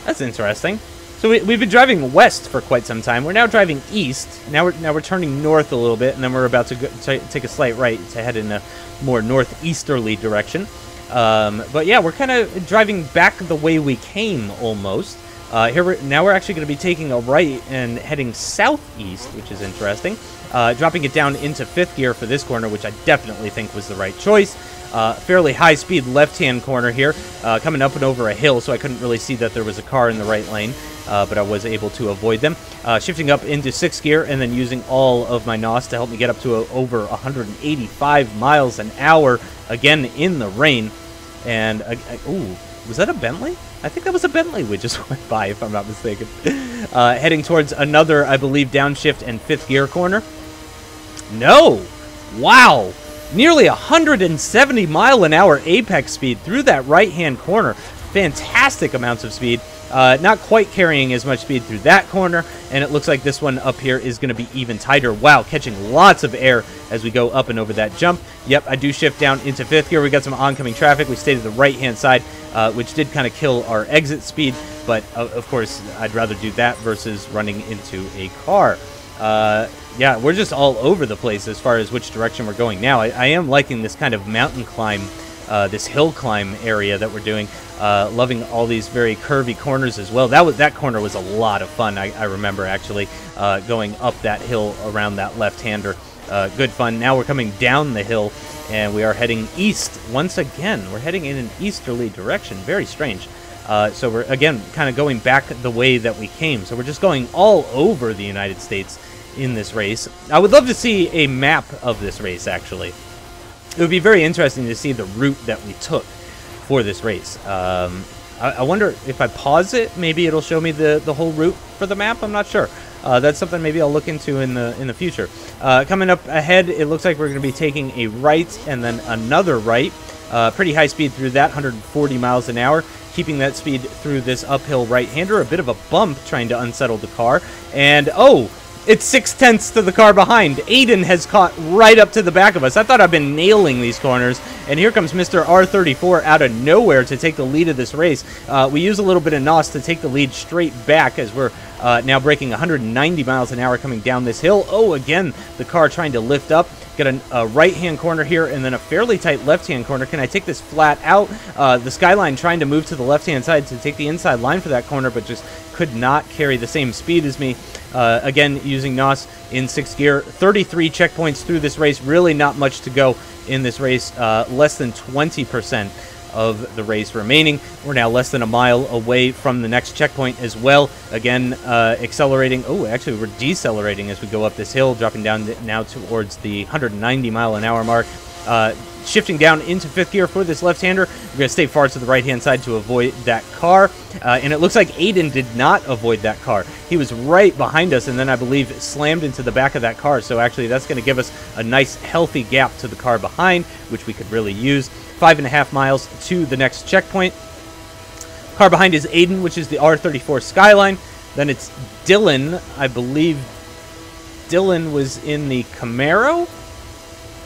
That's interesting. So we, have been driving west for quite some time. We're now driving east. Now we're now we're turning north a little bit, and then we're about to, go, to take a slight right to head in a more northeasterly direction. Um, but yeah, we're kind of driving back the way we came almost. Uh, here we're, now we're actually going to be taking a right and heading southeast, which is interesting. Uh, dropping it down into fifth gear for this corner, which I definitely think was the right choice. Uh, fairly high-speed left-hand corner here, uh, coming up and over a hill, so I couldn't really see that there was a car in the right lane, uh, but I was able to avoid them. Uh, shifting up into sixth gear and then using all of my NOS to help me get up to a, over 185 miles an hour, again in the rain. And, uh, ooh, was that a Bentley? I think that was a Bentley we just (laughs) went by, if I'm not mistaken. Uh, heading towards another, I believe, downshift and fifth gear corner. No! Wow! Nearly 170 mile an hour apex speed through that right-hand corner. Fantastic amounts of speed. Uh, not quite carrying as much speed through that corner, and it looks like this one up here is going to be even tighter. Wow, catching lots of air as we go up and over that jump. Yep, I do shift down into fifth gear. We got some oncoming traffic. We stay to the right-hand side, uh, which did kind of kill our exit speed, but uh, of course, I'd rather do that versus running into a car. Uh, yeah, we're just all over the place as far as which direction we're going now. I, I am liking this kind of mountain climb, uh, this hill climb area that we're doing. Uh, loving all these very curvy corners as well. That was that corner was a lot of fun. I, I remember actually uh, going up that hill around that left-hander. Uh, good fun. Now we're coming down the hill and we are heading east once again. We're heading in an easterly direction. Very strange. Uh, so we're again kind of going back the way that we came. So we're just going all over the United States in this race. I would love to see a map of this race, actually. It would be very interesting to see the route that we took for this race. Um, I, I, wonder if I pause it, maybe it'll show me the, the whole route for the map. I'm not sure. Uh, that's something maybe I'll look into in the in the future. Uh, coming up ahead, it looks like we're going to be taking a right and then another right. Uh, pretty high speed through that, 140 miles an hour. Keeping that speed through this uphill right-hander. A bit of a bump trying to unsettle the car. And, oh, it's six tenths to the car behind. Aiden has caught right up to the back of us. I thought I've been nailing these corners, and here comes Mr. R34 out of nowhere to take the lead of this race. Uh, we use a little bit of NOS to take the lead straight back as we're uh, now breaking 190 miles an hour coming down this hill. Oh, again, the car trying to lift up. Got a, a right-hand corner here and then a fairly tight left-hand corner. Can I take this flat out? Uh, the Skyline trying to move to the left-hand side to take the inside line for that corner, but just could not carry the same speed as me. Uh, again, using NOS in sixth gear. 33 checkpoints through this race. Really not much to go in this race. Uh, less than 20% of the race remaining. We're now less than a mile away from the next checkpoint as well. Again, uh, accelerating. Oh, actually, we're decelerating as we go up this hill, dropping down now towards the 190 mile an hour mark. Uh, shifting down into fifth gear for this left-hander. We're going to stay far to the right-hand side to avoid that car. Uh, and it looks like Aiden did not avoid that car. He was right behind us, and then I believe slammed into the back of that car. So actually, that's going to give us a nice, healthy gap to the car behind, which we could really use. Five and a half miles to the next checkpoint. Car behind is Aiden, which is the R34 Skyline. Then it's Dylan. I believe Dylan was in the Camaro.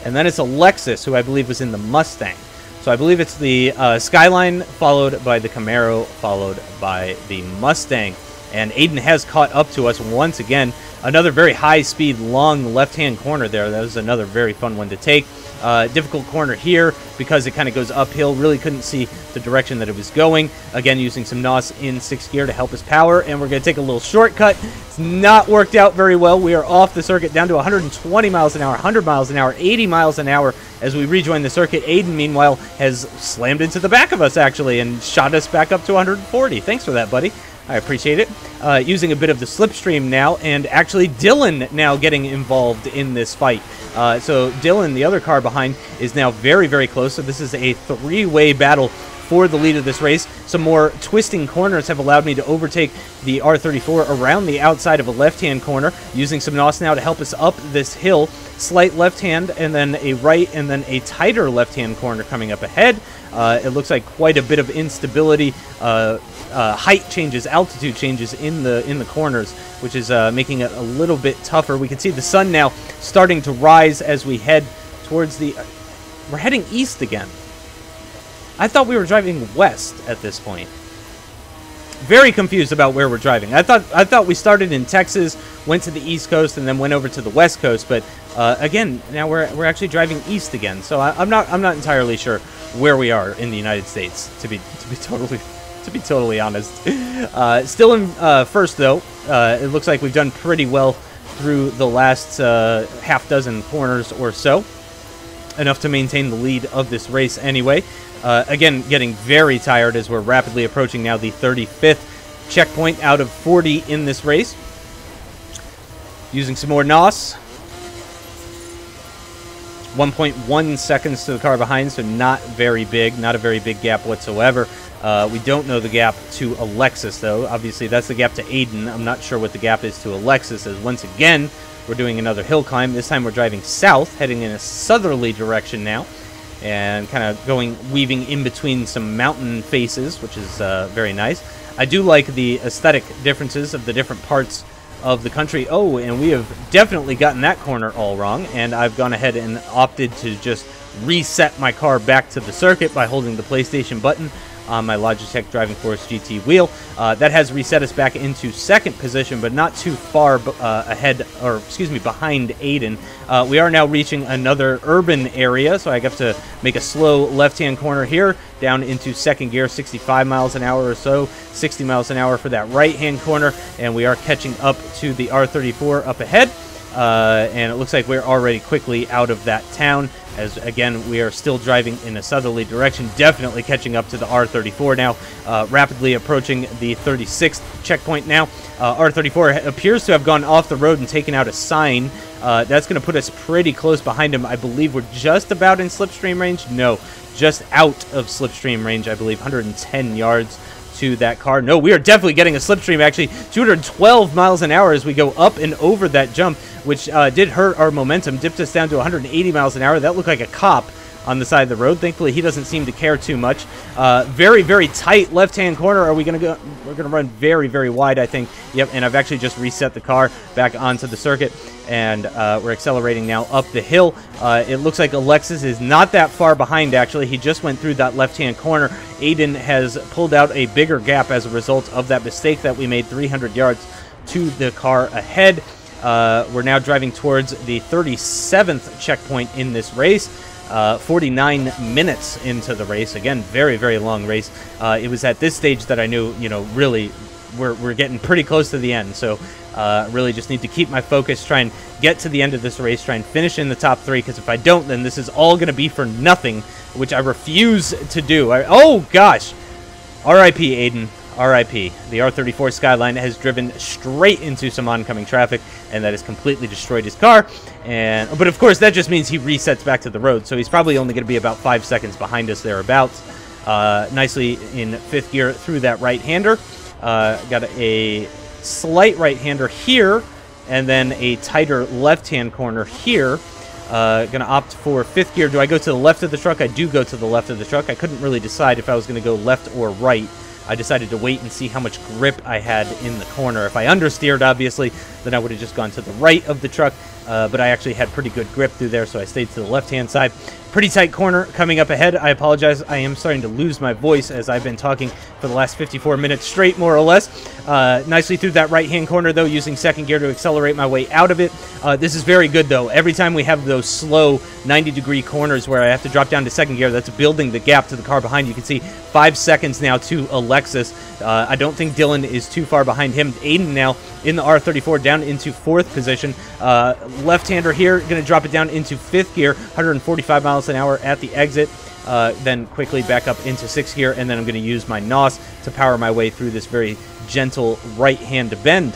And then it's Alexis, who I believe was in the Mustang. So I believe it's the uh, Skyline, followed by the Camaro, followed by the Mustang. And Aiden has caught up to us once again. Another very high-speed, long left-hand corner there. That was another very fun one to take. Uh, difficult corner here because it kind of goes uphill. Really couldn't see the direction that it was going. Again, using some NOS in sixth gear to help us power. And we're going to take a little shortcut. It's not worked out very well. We are off the circuit down to 120 miles an hour, 100 miles an hour, 80 miles an hour as we rejoin the circuit. Aiden, meanwhile, has slammed into the back of us, actually, and shot us back up to 140. Thanks for that, buddy. I appreciate it. Uh, using a bit of the slipstream now, and actually Dylan now getting involved in this fight. Uh, so Dylan, the other car behind, is now very, very close. So this is a three-way battle for the lead of this race. Some more twisting corners have allowed me to overtake the R34 around the outside of a left-hand corner, using some NOS now to help us up this hill. Slight left hand, and then a right, and then a tighter left-hand corner coming up ahead. Uh, it looks like quite a bit of instability, uh, uh, height changes, altitude changes in the in the corners, which is uh, making it a little bit tougher. We can see the sun now starting to rise as we head towards the. we're heading east again. I thought we were driving west at this point. Very confused about where we're driving. I thought I thought we started in Texas, went to the East Coast, and then went over to the West Coast. But uh, again, now we're, we're actually driving east again. So I, am not I'm not entirely sure where we are in the United States. To be to be (laughs) totally to be totally honest. Uh, still in uh, first though. Uh, it looks like we've done pretty well through the last uh, half dozen corners or so. Enough to maintain the lead of this race anyway. Uh, again, getting very tired as we're rapidly approaching now the 35th checkpoint out of 40 in this race. Using some more NOS. 1.1 seconds to the car behind, so not very big, not a very big gap whatsoever. Uh, we don't know the gap to Alexis, though. Obviously, that's the gap to Aiden. I'm not sure what the gap is to Alexis, as once again, we're doing another hill climb. This time we're driving south, heading in a southerly direction now and kind of going weaving in between some mountain faces, which is uh, very nice. I do like the aesthetic differences of the different parts of the country. Oh, and we have definitely gotten that corner all wrong, and I've gone ahead and opted to just reset my car back to the circuit by holding the PlayStation button on my Logitech Driving Force GT wheel. Uh, that has reset us back into second position, but not too far uh, ahead, or excuse me, behind Aiden. Uh, we are now reaching another urban area, so I have to make a slow left-hand corner here down into second gear, 65 miles an hour or so, 60 miles an hour for that right-hand corner, and we are catching up to the R34 up ahead. Uh, and it looks like we're already quickly out of that town. As again we are still driving in a southerly direction definitely catching up to the r34 now. Uh, rapidly approaching the 36th checkpoint now. Uh, r34 appears to have gone off the road and taken out a sign. Uh, that's going to put us pretty close behind him. I believe we're just about in slipstream range. No just out of slipstream range i believe 110 yards to that car. No, we are definitely getting a slipstream, actually. 212 miles an hour as we go up and over that jump, which uh, did hurt our momentum, dipped us down to 180 miles an hour. That looked like a cop on the side of the road. Thankfully, he doesn't seem to care too much. Uh, very, very tight left-hand corner. Are we going to go? We're going to run very, very wide, I think. Yep, and I've actually just reset the car back onto the circuit, and uh, we're accelerating now up the hill. Uh, it looks like Alexis is not that far behind, actually. He just went through that left-hand corner. Aiden has pulled out a bigger gap as a result of that mistake that we made 300 yards to the car ahead. Uh, we're now driving towards the 37th checkpoint in this race uh, 49 minutes into the race. Again, very, very long race. Uh, it was at this stage that I knew, you know, really we're, we're getting pretty close to the end. So uh, really just need to keep my focus, try and get to the end of this race, try and finish in the top three, because if I don't, then this is all going to be for nothing, which I refuse to do. I, oh, gosh. R.I.P. Aiden. RIP. The R34 Skyline has driven straight into some oncoming traffic, and that has completely destroyed his car. And But of course, that just means he resets back to the road, so he's probably only going to be about five seconds behind us thereabouts. Uh, nicely in fifth gear through that right-hander. Uh, got a slight right-hander here, and then a tighter left-hand corner here. Uh, gonna opt for fifth gear. Do I go to the left of the truck? I do go to the left of the truck. I couldn't really decide if I was gonna go left or right. I decided to wait and see how much grip I had in the corner. If I understeered, obviously, then I would have just gone to the right of the truck, uh, but I actually had pretty good grip through there, so I stayed to the left-hand side. Pretty tight corner coming up ahead. I apologize. I am starting to lose my voice as I've been talking for the last 54 minutes straight, more or less. Uh, nicely through that right-hand corner, though, using second gear to accelerate my way out of it. Uh, this is very good, though. Every time we have those slow 90-degree corners where I have to drop down to second gear, that's building the gap to the car behind. You can see five seconds now to Alexis. Uh, I don't think Dylan is too far behind him. Aiden now in the R34 down into fourth position. Uh, left-hander here, going to drop it down into fifth gear, 145 miles an hour at the exit. Uh, then quickly back up into sixth gear, and then I'm going to use my NOS to power my way through this very gentle right-hand bend.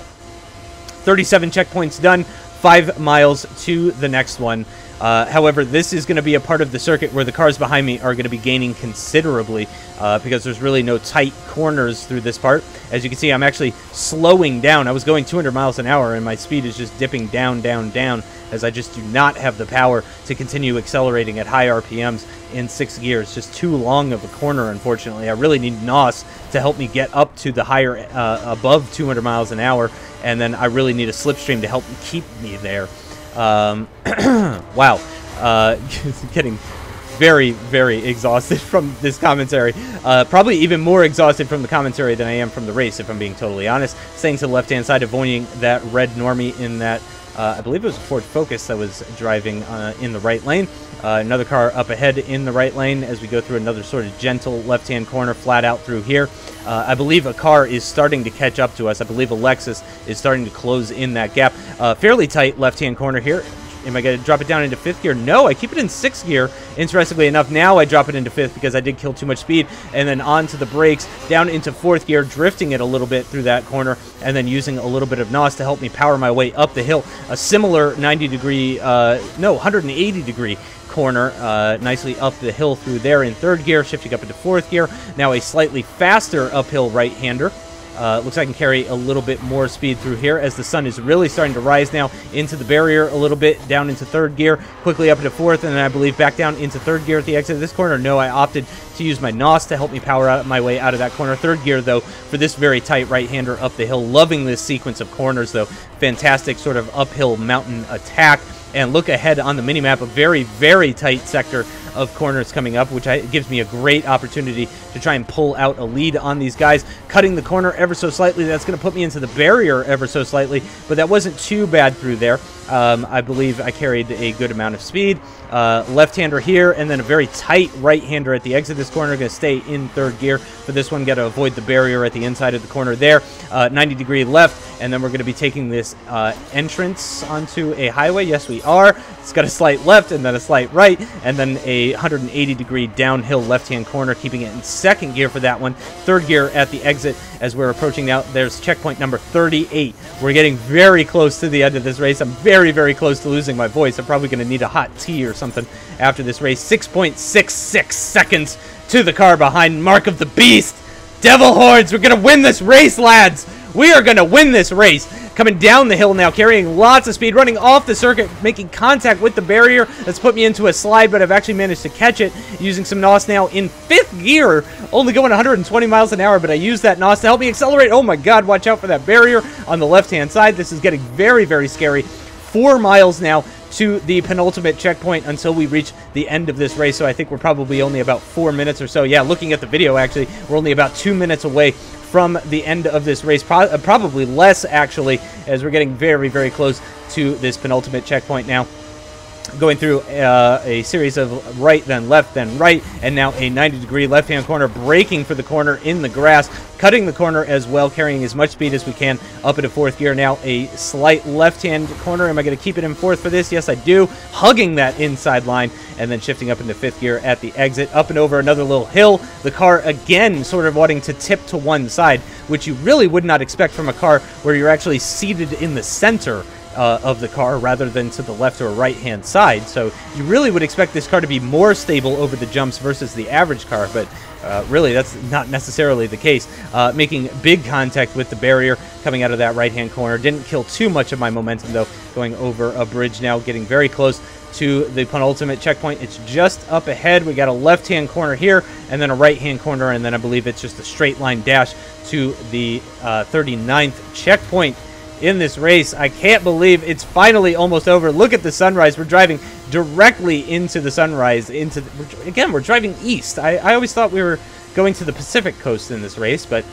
37 checkpoints done, five miles to the next one. Uh, however, this is going to be a part of the circuit where the cars behind me are going to be gaining considerably uh, because there's really no tight corners through this part. As you can see, I'm actually slowing down. I was going 200 miles an hour, and my speed is just dipping down, down, down, as I just do not have the power to continue accelerating at high RPMs in six gears. Just too long of a corner, unfortunately. I really need NOS to help me get up to the higher, uh, above 200 miles an hour, and then I really need a slipstream to help keep me there. Um, (clears throat) wow. Uh, (laughs) getting very, very exhausted (laughs) from this commentary. Uh, probably even more exhausted from the commentary than I am from the race, if I'm being totally honest. Staying to the left-hand side, avoiding that red normie in that, I believe it was a Ford Focus that was driving uh, in the right lane. Uh, another car up ahead in the right lane as we go through another sort of gentle left-hand corner, flat out through here. Uh, I believe a car is starting to catch up to us. I believe Alexis is starting to close in that gap. Uh, fairly tight left-hand corner here. Am I going to drop it down into fifth gear? No, I keep it in sixth gear. Interestingly enough, now I drop it into fifth because I did kill too much speed. And then onto the brakes, down into fourth gear, drifting it a little bit through that corner, and then using a little bit of NOS to help me power my way up the hill. A similar 90 degree, uh, no, 180 degree corner uh, nicely up the hill through there in third gear, shifting up into fourth gear. Now a slightly faster uphill right-hander. Uh, looks like I can carry a little bit more speed through here as the sun is really starting to rise now into the barrier a little bit, down into third gear, quickly up into fourth, and then I believe back down into third gear at the exit of this corner. No, I opted to use my NOS to help me power out my way out of that corner. Third gear, though, for this very tight right-hander up the hill. Loving this sequence of corners, though. Fantastic sort of uphill mountain attack and look ahead on the minimap, a very, very tight sector of corners coming up, which I, gives me a great opportunity to try and pull out a lead on these guys. Cutting the corner ever so slightly, that's going to put me into the barrier ever so slightly, but that wasn't too bad through there. Um, I believe I carried a good amount of speed. Uh, left-hander here, and then a very tight right-hander at the exit of this corner. Going to stay in third gear for this one. Got to avoid the barrier at the inside of the corner there. Uh, 90 degree left, and then we're going to be taking this uh, entrance onto a highway. Yes, we are. It's got a slight left and then a slight right, and then a 180 degree downhill left-hand corner, keeping it in second gear for that one. Third gear at the exit as we're approaching now. There's checkpoint number 38. We're getting very close to the end of this race. I'm very, very close to losing my voice. I'm probably going to need a hot tea or something after this race. 6.66 seconds to the car behind Mark of the Beast. Devil Hordes, we're going to win this race, lads. We are going to win this race. Coming down the hill now, carrying lots of speed, running off the circuit, making contact with the barrier. That's put me into a slide, but I've actually managed to catch it using some NOS now in fifth gear, only going 120 miles an hour, but I used that NOS to help me accelerate. Oh my god, watch out for that barrier on the left-hand side. This is getting very, very scary. Four miles now to the penultimate checkpoint until we reach the end of this race. So I think we're probably only about four minutes or so. Yeah, looking at the video, actually, we're only about two minutes away from the end of this race. Pro uh, probably less, actually, as we're getting very, very close to this penultimate checkpoint now. Going through uh, a series of right, then left, then right, and now a 90 degree left hand corner, braking for the corner in the grass, cutting the corner as well, carrying as much speed as we can up into fourth gear. Now a slight left hand corner. Am I going to keep it in fourth for this? Yes, I do. Hugging that inside line and then shifting up into fifth gear at the exit, up and over another little hill. The car again sort of wanting to tip to one side, which you really would not expect from a car where you're actually seated in the center uh, of the car rather than to the left or right hand side. So you really would expect this car to be more stable over the jumps versus the average car, but uh, really that's not necessarily the case. Uh, making big contact with the barrier coming out of that right hand corner. Didn't kill too much of my momentum though, going over a bridge now, getting very close to the penultimate checkpoint. It's just up ahead. We got a left hand corner here and then a right hand corner, and then I believe it's just a straight line dash to the uh, 39th checkpoint in this race. I can't believe it's finally almost over. Look at the sunrise. We're driving directly into the sunrise. Into the, Again, we're driving east. I, I always thought we were going to the Pacific coast in this race, but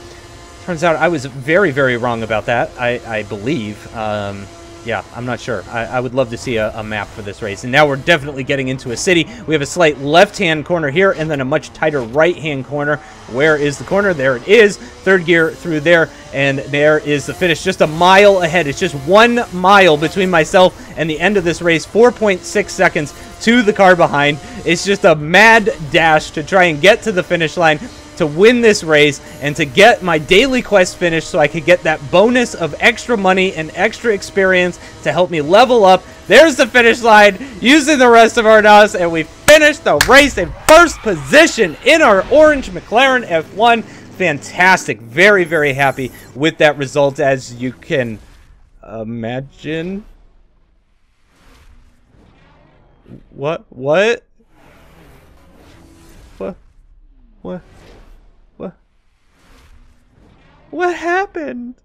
turns out I was very, very wrong about that, I, I believe. Um, yeah, I'm not sure. I, I would love to see a, a, map for this race. And now we're definitely getting into a city. We have a slight left-hand corner here and then a much tighter right-hand corner. Where is the corner? There it is. Third gear through there. And there is the finish just a mile ahead. It's just one mile between myself and the end of this race. 4.6 seconds to the car behind. It's just a mad dash to try and get to the finish line to win this race and to get my daily quest finished so I could get that bonus of extra money and extra experience to help me level up. There's the finish line using the rest of our NOS, and we finished the race in first position in our orange McLaren F1. Fantastic. Very, very happy with that result, as you can imagine. What? What? What? What? What happened?